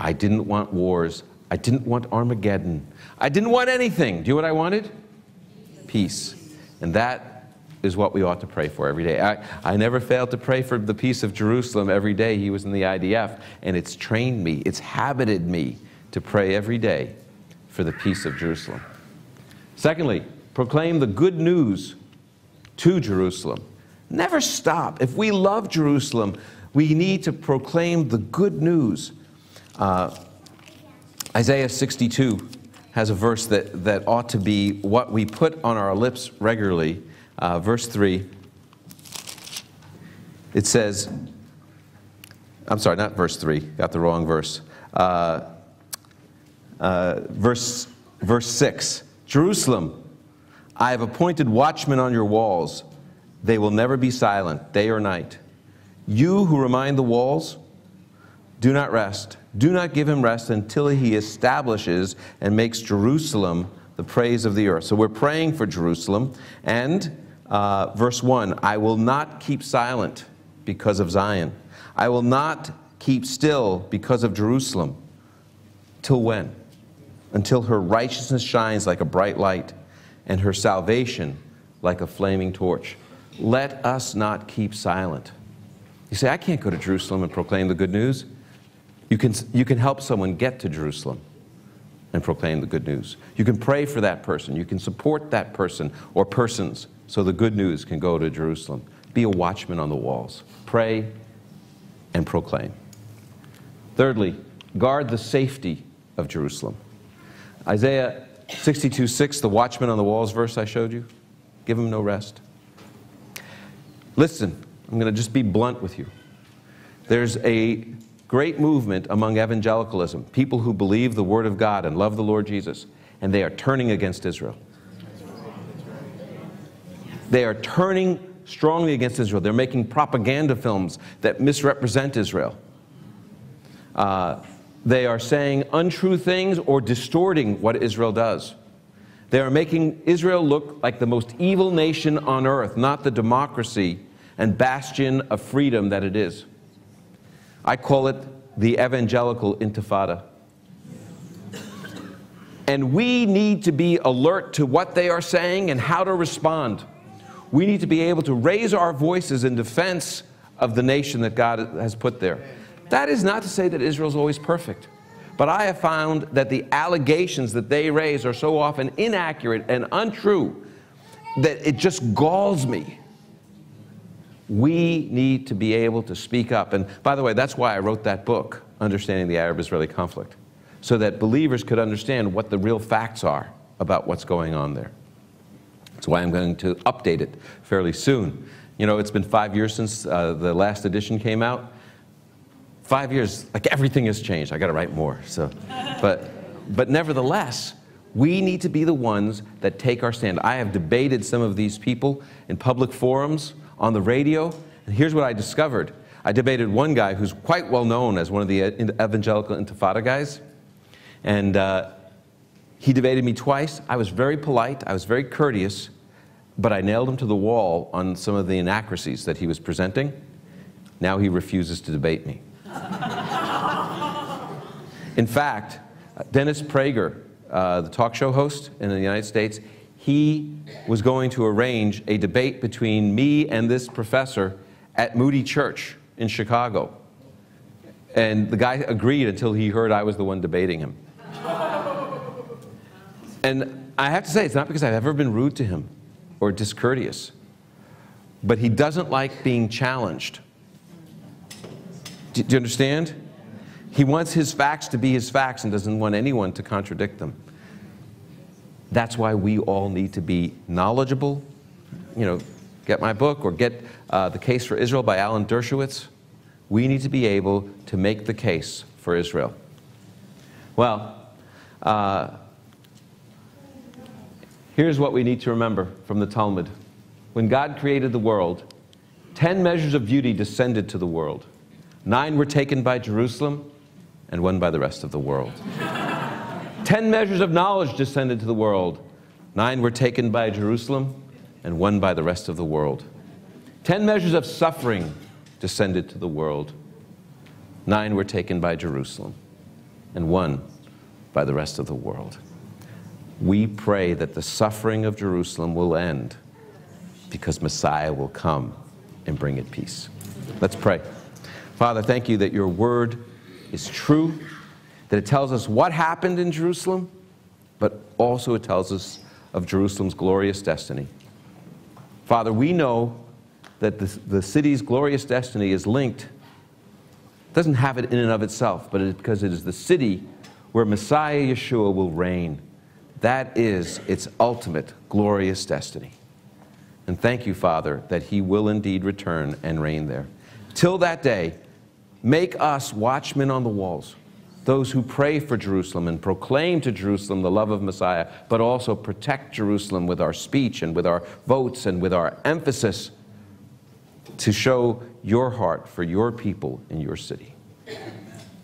I didn't want wars. I didn't want Armageddon. I didn't want anything. Do you know what I wanted? Peace. And that is what we ought to pray for every day. I, I never failed to pray for the peace of Jerusalem every day he was in the IDF, and it's trained me, it's habited me to pray every day for the peace of Jerusalem. Secondly, proclaim the good news to Jerusalem. Never stop. If we love Jerusalem, we need to proclaim the good news. Uh, Isaiah 62 has a verse that, that ought to be what we put on our lips regularly. Uh, verse 3, it says, I'm sorry, not verse 3, got the wrong verse. Uh, uh, verse, verse 6 Jerusalem, I have appointed watchmen on your walls. They will never be silent, day or night. You who remind the walls, do not rest. Do not give him rest until he establishes and makes Jerusalem the praise of the earth. So we're praying for Jerusalem. And uh, verse 1 I will not keep silent because of Zion. I will not keep still because of Jerusalem. Till when? Until her righteousness shines like a bright light and her salvation like a flaming torch. Let us not keep silent. You say, I can't go to Jerusalem and proclaim the good news. You can, you can help someone get to Jerusalem and proclaim the good news. You can pray for that person. You can support that person or persons so the good news can go to Jerusalem. Be a watchman on the walls. Pray and proclaim. Thirdly, guard the safety of Jerusalem. Isaiah 62 6, the watchman on the walls verse I showed you. Give him no rest. Listen, I'm going to just be blunt with you. There's a great movement among evangelicalism, people who believe the Word of God and love the Lord Jesus, and they are turning against Israel. They are turning strongly against Israel. They're making propaganda films that misrepresent Israel. Uh, they are saying untrue things or distorting what Israel does. They are making Israel look like the most evil nation on earth, not the democracy and bastion of freedom that it is. I call it the evangelical intifada. And we need to be alert to what they are saying and how to respond. We need to be able to raise our voices in defense of the nation that God has put there. That is not to say that Israel is always perfect. But I have found that the allegations that they raise are so often inaccurate and untrue that it just galls me. We need to be able to speak up. And by the way, that's why I wrote that book, Understanding the Arab Israeli Conflict, so that believers could understand what the real facts are about what's going on there. That's why I'm going to update it fairly soon. You know, it's been five years since uh, the last edition came out. Five years, like everything has changed. I got to write more. So, but, but nevertheless, we need to be the ones that take our stand. I have debated some of these people in public forums on the radio. And here's what I discovered I debated one guy who's quite well known as one of the evangelical intifada guys. And uh, he debated me twice. I was very polite, I was very courteous, but I nailed him to the wall on some of the inaccuracies that he was presenting. Now he refuses to debate me. In fact, Dennis Prager, uh, the talk show host in the United States, he was going to arrange a debate between me and this professor at Moody Church in Chicago. And the guy agreed until he heard I was the one debating him. and I have to say, it's not because I've ever been rude to him or discourteous, but he doesn't like being challenged. Do, you understand? He wants his facts to be his facts and doesn't want anyone to contradict them. That's why we all need to be knowledgeable. You know, get my book or get uh, The Case for Israel by Alan Dershowitz. We need to be able to make the case for Israel. Well, uh, here's what we need to remember from the Talmud. When God created the world, ten measures of beauty descended to the world. Nine were taken by Jerusalem, and one by the rest of the world. Ten measures of knowledge descended to the world. Nine were taken by Jerusalem, and one by the rest of the world. Ten measures of suffering descended to the world. nine were taken by Jerusalem, and one by the rest of the world. We pray that the suffering of Jerusalem will end because Messiah will come and bring it peace. Let's pray. Father, thank you that your word is true, that it tells us what happened in Jerusalem, but also it tells us of Jerusalem's glorious destiny. Father, we know that the, the city's glorious destiny is linked, doesn't have it in and of itself, but because it is the city where Messiah Yeshua will reign. That is its ultimate glorious destiny. And thank you, Father, that he will indeed return and reign there. Till that day, make us watchmen on the walls, those who pray for Jerusalem and proclaim to Jerusalem the love of Messiah, but also protect Jerusalem with our speech and with our votes and with our emphasis to show your heart for your people in your city.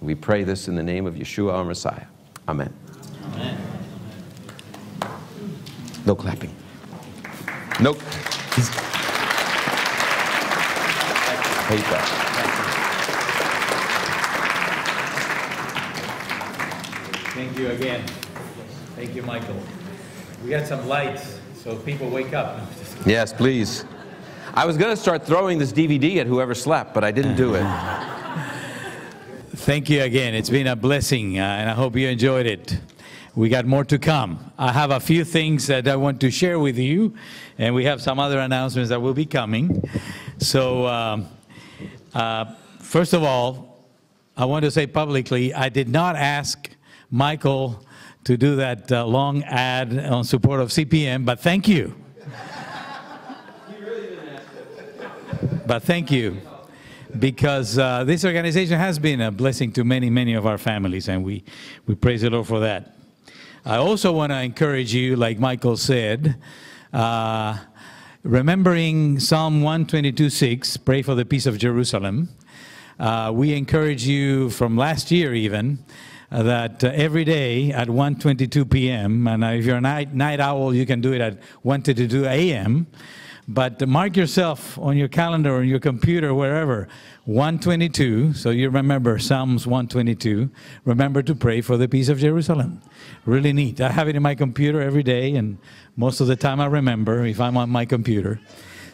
We pray this in the name of Yeshua our Messiah. Amen. Amen. No clapping. No. Hate that. Thank you again. Thank you, Michael. We got some lights so people wake up. Yes, please. I was going to start throwing this DVD at whoever slept, but I didn't do it. Thank you again. It's been a blessing, uh, and I hope you enjoyed it. We got more to come. I have a few things that I want to share with you, and we have some other announcements that will be coming. So, um, uh, first of all, I want to say publicly, I did not ask Michael to do that uh, long ad on support of CPM, but thank you. but thank you because uh, this organization has been a blessing to many, many of our families, and we, we praise the Lord for that. I also want to encourage you, like Michael said, uh, remembering Psalm 122.6, pray for the peace of Jerusalem. Uh, we encourage you from last year even, that uh, every day at 1.22 p.m., and if you're a night, night owl, you can do it at 1.22 a.m., but mark yourself on your calendar or your computer, wherever, 122, so you remember Psalms 122. Remember to pray for the peace of Jerusalem. Really neat. I have it in my computer every day, and most of the time I remember if I'm on my computer.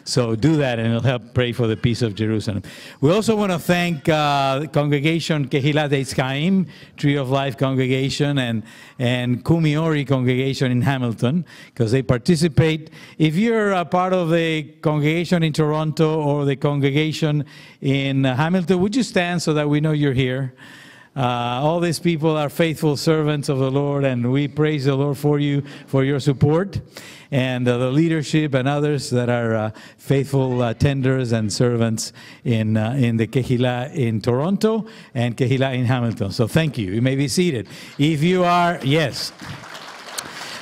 So do that, and it'll help pray for the peace of Jerusalem. We also want to thank uh, congregation Kehilat Eitz Chaim, Tree of Life congregation, and and Kumiori congregation in Hamilton, because they participate. If you're a part of the congregation in Toronto or the congregation in Hamilton, would you stand so that we know you're here? Uh, all these people are faithful servants of the Lord, and we praise the Lord for you, for your support, and uh, the leadership and others that are uh, faithful tenders and servants in, uh, in the Kehila in Toronto and Kehila in Hamilton. So thank you. You may be seated. If you are, yes.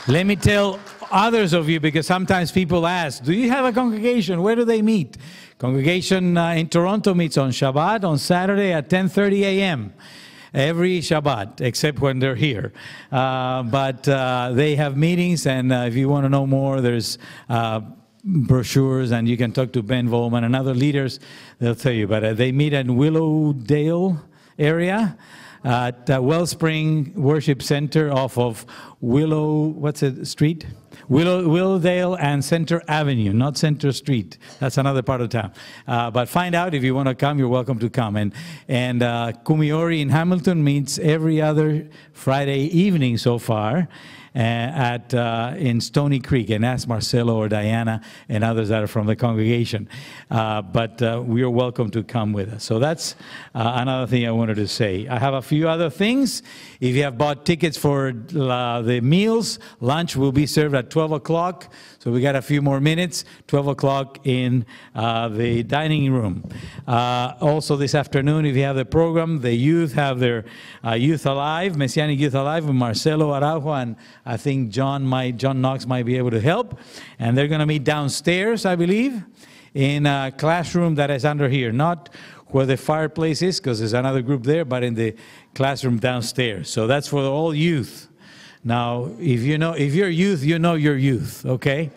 Let me tell others of you, because sometimes people ask, do you have a congregation? Where do they meet? Congregation uh, in Toronto meets on Shabbat on Saturday at 10.30 a.m every Shabbat, except when they're here. Uh, but uh, they have meetings, and uh, if you want to know more, there's uh, brochures, and you can talk to Ben Volman and other leaders. They'll tell you. But uh, they meet in Willowdale area at Wellspring Worship Center off of Willow, what's it, street? Willow, Willowdale and Center Avenue, not Center Street. That's another part of town. Uh, but find out if you want to come, you're welcome to come. And, and uh, Kumiori in Hamilton meets every other Friday evening so far. Uh, at uh, in Stoney Creek and ask Marcelo or Diana and others that are from the congregation. Uh, but we are welcome to come with us. So that's another thing I wanted to say. I have a few other things. If you have bought tickets for the meals, lunch will be served at 12 o'clock. So we got a few more minutes, 12 o'clock in uh, the dining room. Uh, also this afternoon, if you have the program, the youth have their uh, Youth Alive, Messianic Youth Alive with Marcelo Araujo, and I think John might, John Knox might be able to help. And they're going to meet downstairs, I believe, in a classroom that is under here, not where the fireplace is, because there's another group there, but in the classroom downstairs. So that's for all youth. Now, if you know, if you're youth, you know you're youth, okay?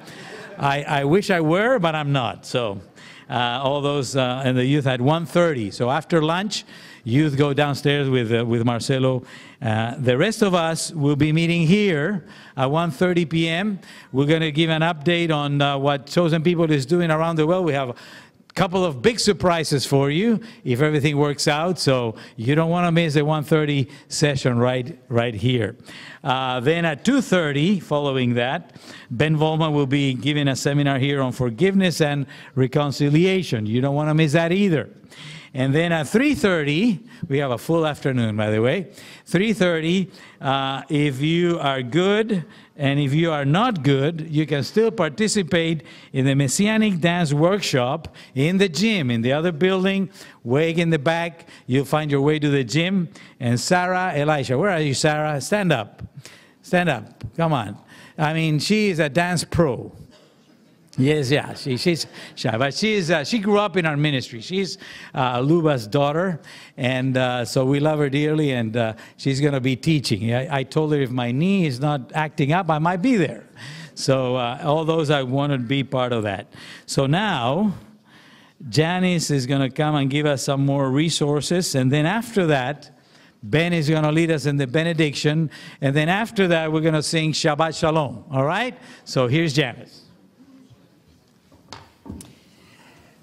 I, I wish I were, but I'm not. So Uh, all those uh, and the youth at 1:30. So after lunch, youth go downstairs with uh, with Marcelo. Uh, the rest of us will be meeting here at 1:30 p.m. We're going to give an update on uh, what Chosen People is doing around the world. We have couple of big surprises for you if everything works out. So you don't want to miss the 1:30 session right right here. Uh, then at 2:30, following that, Ben Volman will be giving a seminar here on forgiveness and reconciliation. You don't want to miss that either. And then at 3.30, we have a full afternoon, by the way. 3.30, uh, if you are good and if you are not good, you can still participate in the Messianic Dance Workshop in the gym, in the other building, way in the back. You'll find your way to the gym. And Sarah, Elisha, where are you, Sarah? Stand up. Stand up. Come on. I mean, she is a dance pro. Yes, yeah, she, she's shy, but she's uh, she grew up in our ministry. She's uh, Luba's daughter, and uh, so we love her dearly. And uh, she's going to be teaching. I, I, told her if my knee is not acting up, I might be there. So uh, all those I want to be part of that. So now, Janice is going to come and give us some more resources, and then after that. Ben is going to lead us in the benediction, and then after that, we're going to sing Shabbat Shalom. All right? So here's Janice.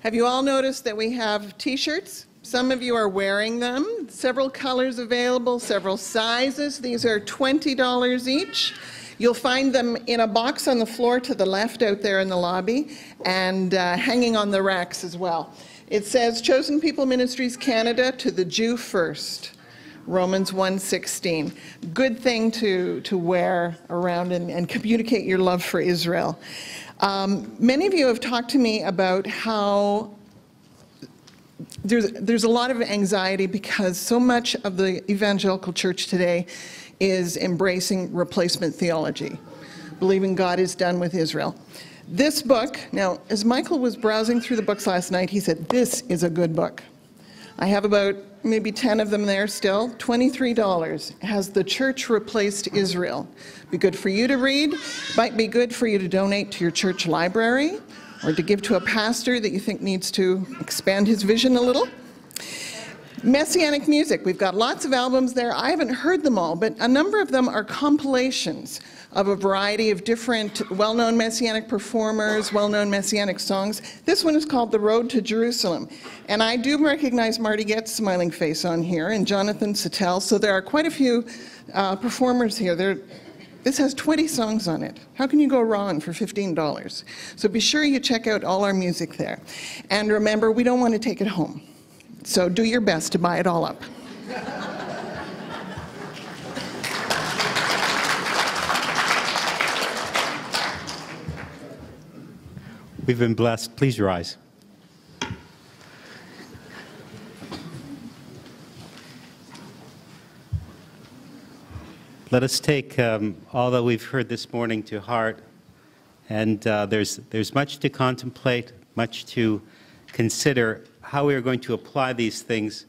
Have you all noticed that we have t-shirts? Some of you are wearing them. Several colors available, several sizes. These are $20 each. You'll find them in a box on the floor to the left out there in the lobby and uh, hanging on the racks as well. It says Chosen People Ministries Canada to the Jew first. Romans 1:16. Good thing to, to wear around and, and communicate your love for Israel. Um, many of you have talked to me about how there's, there's a lot of anxiety because so much of the evangelical church today is embracing replacement theology, believing God is done with Israel. This book, now, as Michael was browsing through the books last night, he said, This is a good book. I have about maybe 10 of them there still. $23. Has the church replaced Israel? Be good for you to read. Might be good for you to donate to your church library or to give to a pastor that you think needs to expand his vision a little. Messianic music, we've got lots of albums there. I haven't heard them all, but a number of them are compilations of a variety of different well-known Messianic performers, well-known Messianic songs. This one is called The Road to Jerusalem. And I do recognize Marty Goetz's smiling face on here and Jonathan Settel, so there are quite a few uh, performers here. There, this has 20 songs on it. How can you go wrong for $15? So be sure you check out all our music there. And remember, we don't want to take it home. So do your best to buy it all up. We've been blessed. Please rise. Let us take um, all that we've heard this morning to heart. And uh, there's, there's much to contemplate, much to consider how we are going to apply these things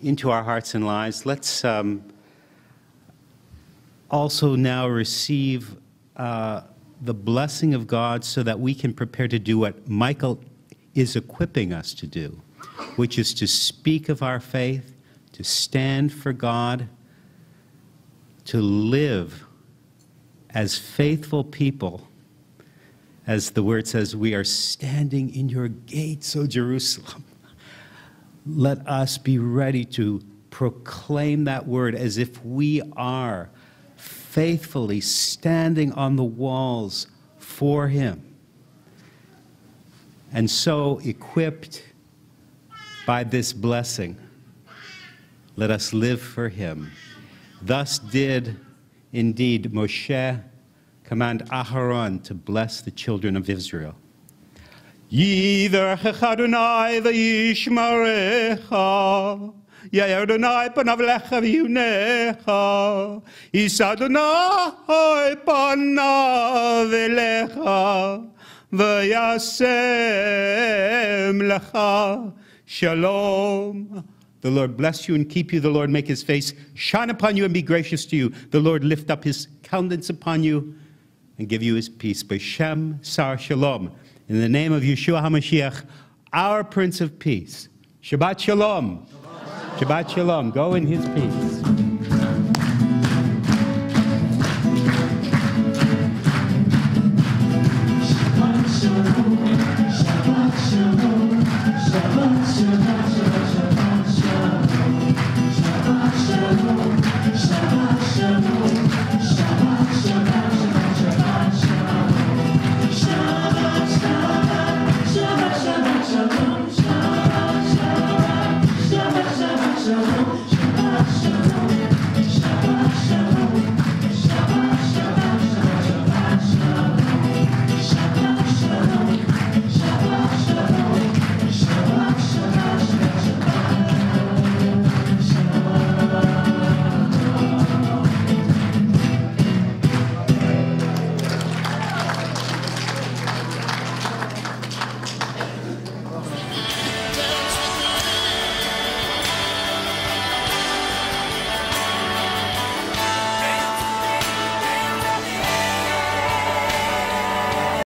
into our hearts and lives. Let's um, also now receive uh, the blessing of God so that we can prepare to do what Michael is equipping us to do, which is to speak of our faith, to stand for God, to live as faithful people as the word says, we are standing in your gates, O Jerusalem. Let us be ready to proclaim that word as if we are faithfully standing on the walls for him. And so, equipped by this blessing, let us live for him. Thus did indeed Moshe command Aharon to bless the children of Israel. Yiderech Adonai v'yishmarecha V'yunecha Yis Adonai panav elecha V'yasem lecha Shalom the Lord bless you and keep you. The Lord make his face shine upon you and be gracious to you. The Lord lift up his countenance upon you and give you his peace. B'Shem Sar Shalom. In the name of Yeshua HaMashiach, our Prince of Peace. Shabbat Shalom. Shabbat Shalom. Go in his peace.